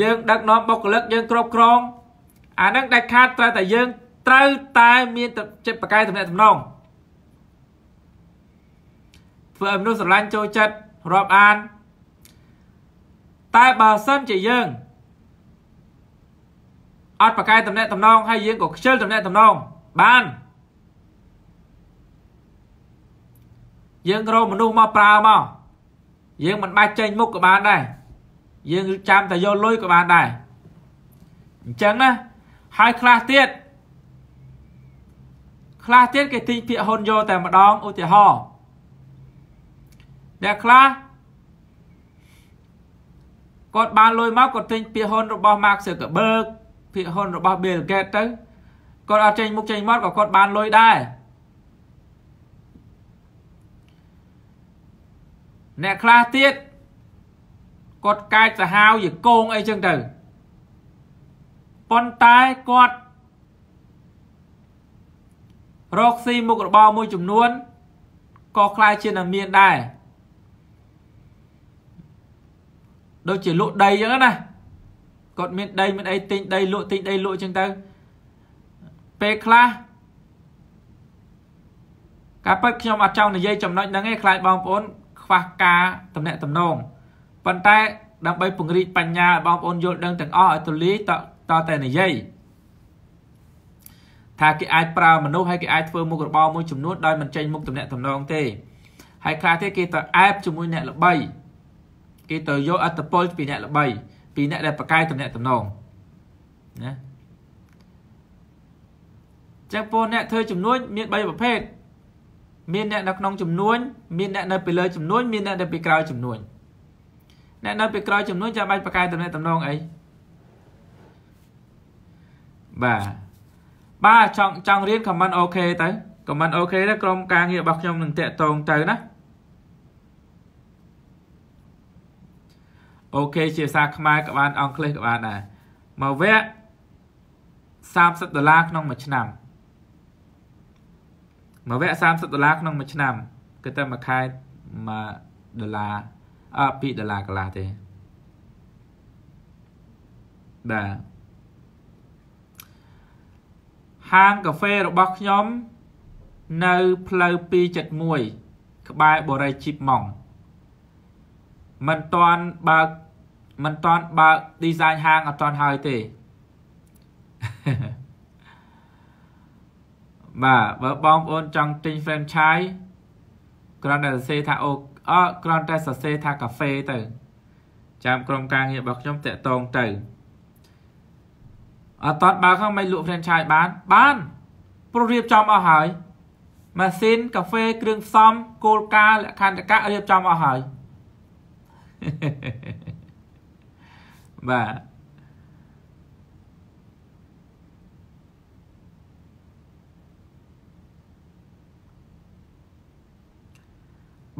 យើងដឹកនាំបុគ្គលិកយើងគ្រប់គ្រងអានឹងដាច់ខាតត្រូវតែយើងត្រូវតែមានចិត្តបកាយតំណែងតំណងធ្វើឲ្យមនុស្សស្រឡាញ់ចូលចិត្តរាប់អាន តែបើសិនជាយើងអត់ប្រកែតំណែងតំណងហើយយើងក៏ខ្ជិលតំណែងតំណងបានយើងរកមនុស្សមកប្រើមកយើងមិនបាច់ចេញមុខក៏បានដែរយើងចាំតែយកលុយក៏បានដែរអញ្ចឹងណាហើយខ្លះទៀតខ្លះទៀតគេទិញពាក្យហ៊ុនយកតែម្ដងឧទាហរណ៍អ្នកខ្លះ គាត់បានលុយមកគាត់ទិញពាក្យហ៊ុនរបស់ Mark Zuckerberg ពាក្យហ៊ុនរបស់ Bill Gates ទៅគាត់អត់ចេញមុខចេញមាត់ក៏គាត់បានលុយដែរអ្នកខ្លះទៀតគាត់កាចសាហាវជាកងអីចឹងទៅប៉ុន្តែគាត់រកស៊ីមុខរបរមួយចំនួនក៏ខ្លាយជានឹងមានដែរ ដូចជាលក់ដីចឹងណាគាត់មានដីមានអីទិញដីលក់ទិញដីលក់អញ្ចឹងទៅពេលខ្លះការពិតខ្ញុំអត់ចង់និយាយចំណុចហ្នឹងទេខ្លាចបងប្អូនខ្វះការតំណែងតំណងប៉ុន្តែដើម្បីពង្រីកបញ្ញាឲ្យបងប្អូនយល់ដឹងទាំងអស់ឲ្យទូលាយតតតែនិយាយថាគេអាចប្រើមនុស្សហើយគេអាចធ្វើមុខរបរមួយចំនួនដោយមិនចេញមុខតំណែងតំណងទេហើយខ្លះទៀតគេទៅអែបជាមួយអ្នកល្បី គេទៅយកអត្តពលពីអ្នកល្បីពីអ្នកដែលប្រកែកតំណែងតំណងណាចឹងពលអ្នកធ្វើចំនួនមាន3ប្រភេទមានអ្នកនៅក្នុងចំនួនមានអ្នកនៅពីលើចំនួនមានអ្នកនៅពីក្រោយចំនួនអ្នកនៅពីក្រោយចំនួនចាំបាច់ប្រកែកតំណែងតំណងអីបាទបាទចង់ចង់រៀន comment អូខេទៅ comment អូខេទៅក្រុមការងាររបស់ខ្ញុំនឹងតាក់ទងទៅណា អូខេជាភាសាខ្មែរក៏បានអង់គ្លេសក៏បានដែរមកវគ្គ30ដុល្លារក្នុងមួយឆ្នាំមួយវគ្គ30ដុល្លារក្នុងមួយឆ្នាំគឺតែមួយខែ1ដុល្លារអឺ2ដុល្លារកន្លះទេបាទហាងកាហ្វេរបស់ខ្ញុំ នៅផ្លូវ271ក្បែរបូរីជីបម៉ង មិនតាន់បើកមិនតាន់បើក design ហាងអត់តាន់ហើយទេបាទបើបងប្អូនចង់ទិញ franchise គ្រាន់តែសរសេរថាអូអគ្រាន់តែសរសេរថាកាហ្វេទៅចាំក្រុមការងាររបស់ខ្ញុំតាក់ទងទៅអត់តបើកហ្នឹងមិនលក់ franchise បានបានព្រោះរៀបចំអស់ហើយម៉ាស៊ីនកាហ្វេគ្រឿងផ្សំគោលការណ៍លក្ខន្តិកៈរៀបចំអស់ហើយ បាទ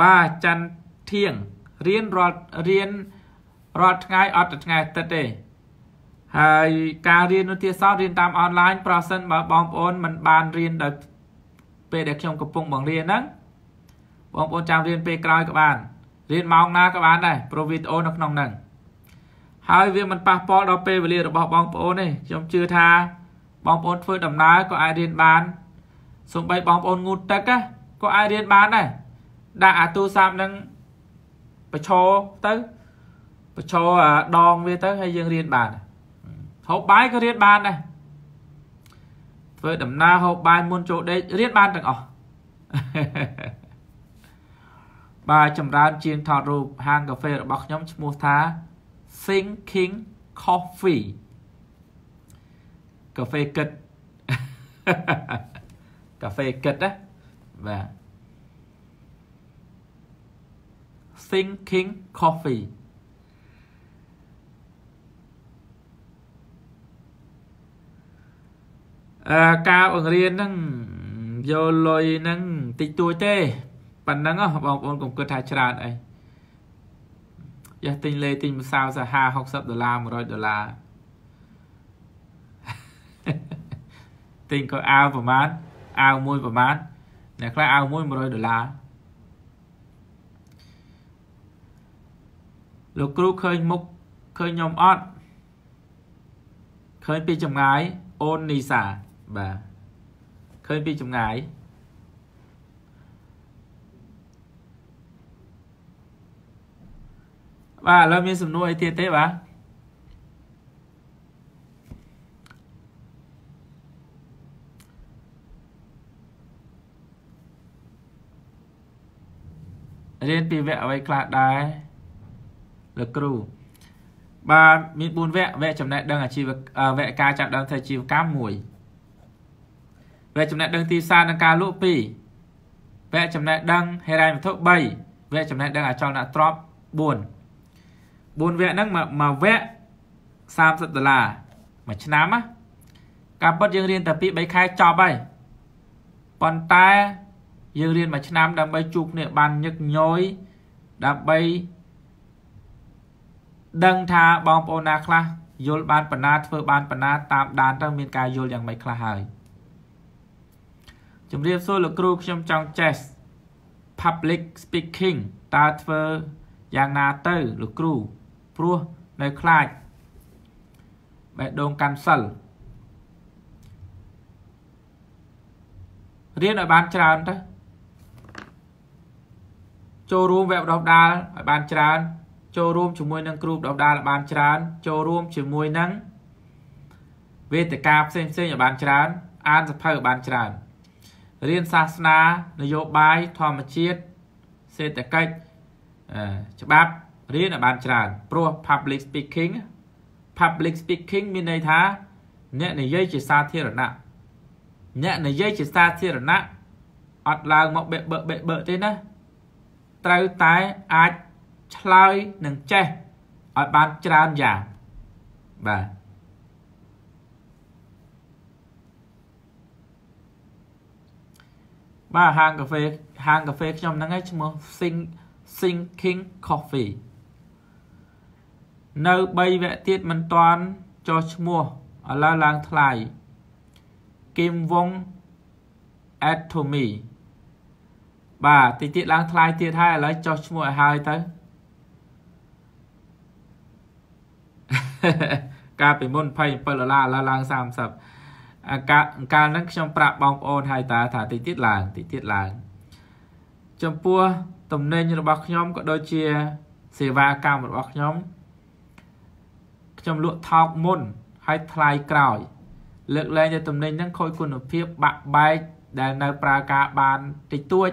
បាទច័ន្ទធៀងរៀនរាល់រៀនរាល់ថ្ងៃអត់តែថ្ងៃអាទិត្យទេហើយការរៀនវិទ្យាសាស្ត្ររៀនតាមអនឡាញប្រសិនបើបងប្អូនមិនបានរៀនដោយពេលដែលខ្ញុំកំពុងបង្រៀនហ្នឹងបងប្អូនចាំរៀនពេលក្រោយក៏បាន រៀនម៉ោងណាក៏បានដែរព្រោះវីដេអូនៅក្នុងហ្នឹងហើយវាមិនប៉ះពាល់ដល់ពេលវេលារបស់បងប្អូនទេខ្ញុំជឿថាបងប្អូនធ្វើដំណើរក៏អាចរៀនបានសូម្បីបងប្អូនងូតទឹកក៏អាចរៀនបានដែរដាក់អាទូរស័ព្ទហ្នឹងបញ្ឈរទៅបញ្ឈរដងវាទៅហើយយើងរៀនបានហូបបាយក៏រៀនបានដែរធ្វើដំណើរហូបបាយមុនចូលដេករៀនបានទាំងអស់ បាទចម្រើនជាងថតរូបហាងកាហ្វេរបស់ខ្ញុំឈ្មោះថា Thinking Coffee កាហ្វេគិតកាហ្វេគិតណាបាទ Thinking Coffee អឺការបង្រៀនហ្នឹងយកលុយហ្នឹងតិចតួចទេ ប៉ុណ្ណឹងបងប្អូនកុំគិតថាច្រើនអីយ៉ាទិញលេទិញម្សៅសាហា60ដុល្លារ100ដុល្លារទិញក៏អាវប្រមាណអាវមួយប្រមាណអ្នកខ្លះអាវមួយ100ដុល្លារលោកគ្រូឃើញមុខឃើញខ្ញុំអត់ឃើញពីចម្ងាយអូននីសាបាទឃើញពីចម្ងាយ បាទឥឡូវមានសំណួរអីទៀតទេបាទរៀនពីវគ្គអ្វីខ្លះដែរលោកគ្រូបាទមាន4វគ្គវគ្គចំណេះដឹងអាជីវវគ្គការចាប់ដើមធ្វើអាជីវកម្ម1វគ្គចំណេះដឹងទីផ្សារនិងការលក់2វគ្គចំណេះដឹងហិរញ្ញវត្ថុ3វគ្គចំណេះដឹងអចលនទ្រព្យ4 4វគ្គហ្នឹងមួយវគ្គ30ដុល្លារមួយឆ្នាំណាការពិតយើងរៀនតែពី3ខែចប់ហើយប៉ុន្តែយើងរៀនមួយឆ្នាំដើម្បីជួបគ្នាបានញឹកញយដើម្បីដឹងថាបងប្អូនណាខ្លះយល់បានបណ្ណាធ្វើបានបណ្ណាតាមដានទៅមានការយល់យ៉ាងម៉េចខ្លះហើយជំរាបសួរលោកគ្រូខ្ញុំចង់ចេះ public speaking តើធ្វើយ៉ាងណាទៅលោកគ្រូ ព្រោះនៅខ្លាចបេះដូងកាន់សិលរៀនឲ្យបានច្រើនទៅចូលរួមវគ្គបណ្ដុះបណ្ដាលឲ្យបានច្រើន ចូលរួមជាមួយនឹងគ្រូបណ្ដុះបណ្ដាលឲ្យបានច្រើន ចូលរួមជាមួយនឹងវេទិកាផ្សេងផ្សេងឲ្យបានច្រើនអានសភៅឲ្យបានច្រើនរៀនសាសនានយោបាយធម្មជាតិសេដ្ឋកិច្ចច្បាប់ រៀនឲ្យបានច្រើនព្រោះ public speaking public speaking មានន័យថាអ្នកនិយាយជាសាធារណៈអ្នកនិយាយជាសាធារណៈអត់ឡើងមកបេបបេបទេណាត្រូវតែអាចឆ្លើយនិងចេះឲ្យបានច្រើនយ៉ាងបាទបាទហាងកាហ្វេហាងកាហ្វេខ្ញុំហ្នឹងឯងឈ្មោះ Sing Sinking Coffee នៅ3វគ្គទៀតមិនតាន់ចុះឈ្មោះឥឡូវឡើងថ្លៃគីមវង Atomy បាទតិចទៀតឡើងថ្លៃទៀតហើយឥឡូវចុះឈ្មោះឲ្យហើយទៅកាលពីមុន27ដុល្លារឥឡូវឡើង30អាកាកាលហ្នឹងខ្ញុំប្រាប់បងប្អូនហើយតាថាតិចទៀតឡើងតិចទៀតឡើងចំពោះតំណែងរបស់ខ្ញុំក៏ដូចជាសេវាកម្មរបស់ខ្ញុំ ខ្ញុំលក់ថោកមុនហើយថ្លៃក្រោយ លើកលែងតែតំណែងហ្នឹងខូចគុណភាពបាក់បែកដែលនៅប្រើការបានតិចតួច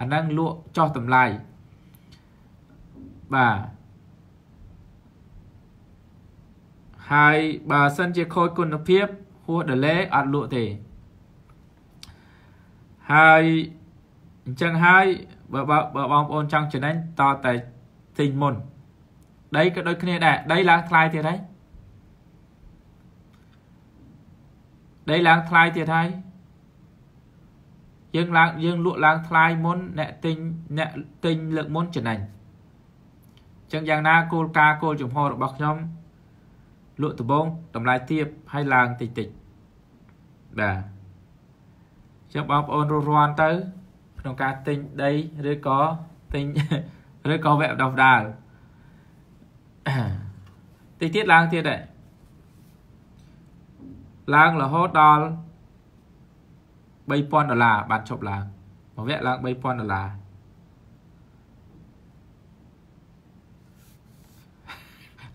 អាហ្នឹងលក់ចោះតម្លៃបាទហើយបើសិនជាខូចគុណភាពហួស delay អត់លក់ទេហើយអញ្ចឹងហើយបើបើបងប្អូនចង់ចំណេញតតែទិញមុន ដីក៏ដូចគ្នាដែរដីឡើងថ្លៃទៀតហើយដីឡើងថ្លៃទៀតហើយយើងឡើងយើងលក់ឡើងថ្លៃមុនអ្នកទិញអ្នកទិញលើកមុនចំណេញអញ្ចឹងយ៉ាងណាគោលការណ៍គោលចំហរបស់ខ្ញុំលក់ដំបងតម្លៃទាបហើយឡើងតិចតិចបាទអញ្ចឹងបងប្អូនរស់រាន់ទៅ ក្នុងការទិញដីឬក៏ទិញឬក៏វគ្គដោះដាល តិចទៀតឡើងទៀតដែរឡើងរហូតដល់3000ដុល្លារបានឈប់ឡើងមួយវគ្គឡើង3000ដុល្លារ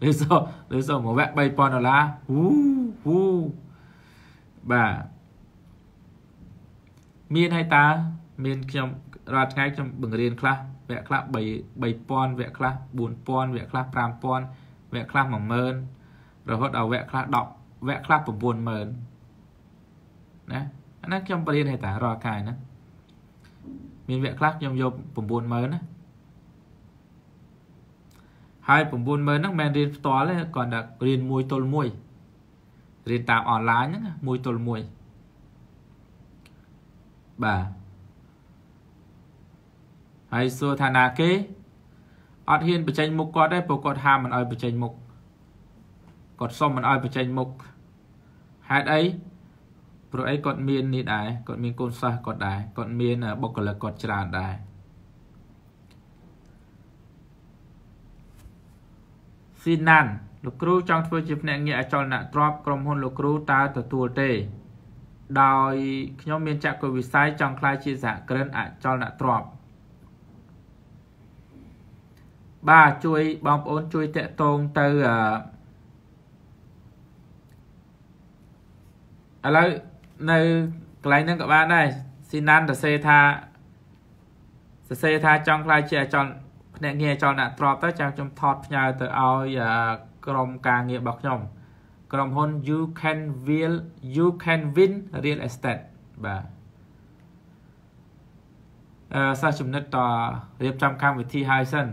លើសលើសមួយវគ្គ3000ដុល្លារហូហូបាទមានហើយតាមានខ្ញុំរាល់ថ្ងៃខ្ញុំបង្រៀនខ្លះ វគ្គខ្លះ3 3000វគ្គខ្លះ4000វគ្គខ្លះ5000វគ្គខ្លះ10000រហូតដល់វគ្គខ្លះ10វគ្គខ្លះ90000ណាអាហ្នឹងខ្ញុំបរៀនឲ្យតារាល់កាយហ្នឹងមានវគ្គខ្លះខ្ញុំយក90000ណាហើយ90000ហ្នឹងមិនមែនរៀនផ្ទាល់ទេគ្រាន់តែរៀនមួយទល់មួយរៀនតាមអនឡាញហ្នឹងមួយទល់មួយបាទ ហើយសួរថាណាគេអត់ហ៊ានបញ្ចេញមុខគាត់ទេព្រោះគាត់ហាមមិនឲ្យបញ្ចេញមុខគាត់សុំមិនឲ្យបញ្ចេញមុខហេតុអីព្រោះអីគាត់មាននេះដែរគាត់មានកូនសិស្សគាត់ដែរគាត់មានបុគ្គលិកគាត់ច្រើនដែរស៊ីណាន់លោកគ្រូចង់ធ្វើជាភ្នាក់ងារអចលនទ្រព្យក្រុមហ៊ុនលោកគ្រូតើទទួលទេ ដោយខ្ញុំមានចក្ខុវិស័យចង់ក្លាយជាសហគ្រិនអចលនទ្រព្យ បាទជួយបងប្អូនជួយតាក់ទងទៅអឺឥឡូវនៅកន្លែងហ្នឹងក៏បានដែរស៊ីណាន់សរសេរថាសរសេរថាចង់ខ្លាយជាអចលភ្នាក់ងារអចលនទ្រព្យទៅចាំខ្ញុំថតផ្ញើទៅឲ្យក្រុមការងាររបស់ខ្ញុំក្រុមហ៊ុន You Can Will You Can Win Real Estate បាទអឺសាសចំណិតតរៀបចំកម្មវិធីហើយសិន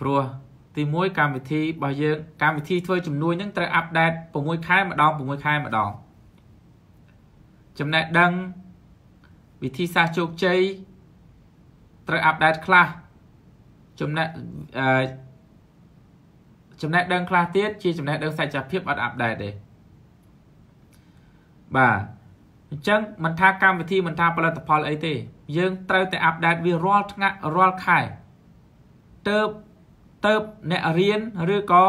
ព្រោះទី1កម្មវិធីរបស់យើងកម្មវិធីធ្វើជំនួយនឹងត្រូវអាប់ដេត6ខែម្ដង6ខែម្ដងចំណេះដឹងវិធីសាស្ត្រជោគជ័យត្រូវអាប់ដេតខ្លះចំណេះអឺចំណេះដឹងខ្លះទៀតជាចំណេះដឹងសច្ចភាពអត់អាប់ដេតទេបាទអញ្ចឹងមិនថាកម្មវិធីមិនថាផលិតផលអីទេ យើងត្រូវតែអាប់ដេតវារាល់ថ្ងៃរាល់ខែទៅ ទៅអ្នករៀនឬក៏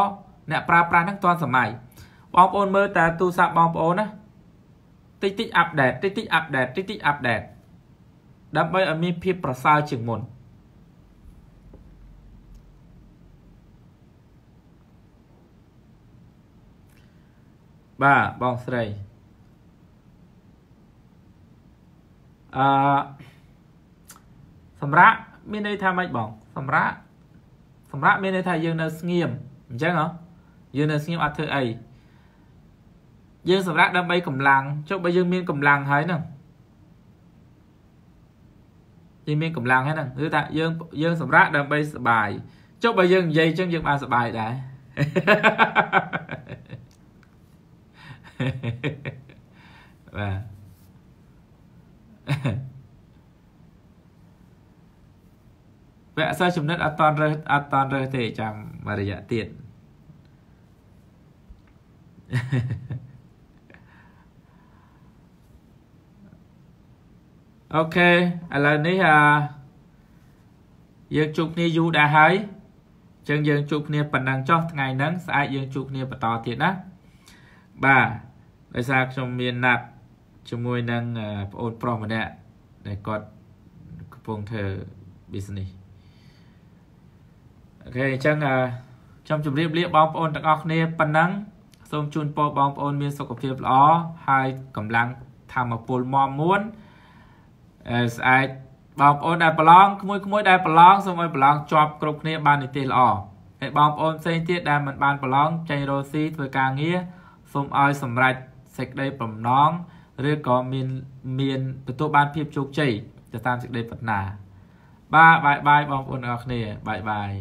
អ្នកប្រើប្រាស់ហ្នឹងទាន់សម័យបងប្អូនមើលតែទូរស័ព្ទបងប្អូនណាតិចតិចអាប់ដេតតិចតិចអាប់ដេតតិចតិចអាប់ដេតដើម្បីឲ្យមានភាពប្រសើរជាងមុនបាទបងស្រីអឺសម្រាប់មានន័យថាម៉េចបងសម្រាប់ សម្រាប់មានន័យថាយើងនៅស្ងៀមអញ្ចឹងហ៎យើងនៅស្ងៀមអត់ធ្វើអីយើងសម្រាប់ដើម្បីកម្លាំងចុះបើយើងមានកម្លាំងហើយហ្នឹងយើងមានកម្លាំងហើយហ្នឹងគឺថាយើងយើងសម្រាប់ដើម្បីសុបាយចុះបើយើងនិយាយអញ្ចឹងយើងបានសុបាយដែរបាទ វគ្គសិស្សចំណិតអត់តន់រើសអត់តន់រើសទេចាំមួយរយៈទៀតអូខេឥឡូវនេះអាយើងជួបគ្នាយូរដែរហើយអញ្ចឹងយើងជួបគ្នាប៉ុណ្ណឹងចុះថ្ងៃហ្នឹងស្អែកយើងជួបគ្នាបន្តទៀតណាបាទដោយសារខ្ញុំមានណាត់ជាមួយនឹងប្អូនប្រុសម្នាក់ដែលគាត់កំពុងធ្វើ business អូខេអញ្ចឹងខ្ញុំជម្រាបលាបងប្អូនទាំងអស់គ្នាប៉ុណ្ណឹងសូមជូនពរបងប្អូនមានសុខភាពល្អហើយកម្លាំងធម៌ពលមមមួនស្អែកបងប្អូនដែលប្រឡងក្មួយក្មួយដែលប្រឡងសូមឲ្យប្រឡងជាប់គ្រប់គ្នាបាននិទេសល្អហើយបងប្អូនផ្សេងទៀតដែលមិនបានប្រឡងចេញរស់ស៊ីធ្វើការងារសូមឲ្យសម្រេចសេចក្តីបំណងឬក៏មានមានទទួលបានភាពជោគជ័យទៅតាមសេចក្តីប្រាថ្នាបាទបាយបាយបងប្អូនទាំងអស់គ្នាបាយបាយ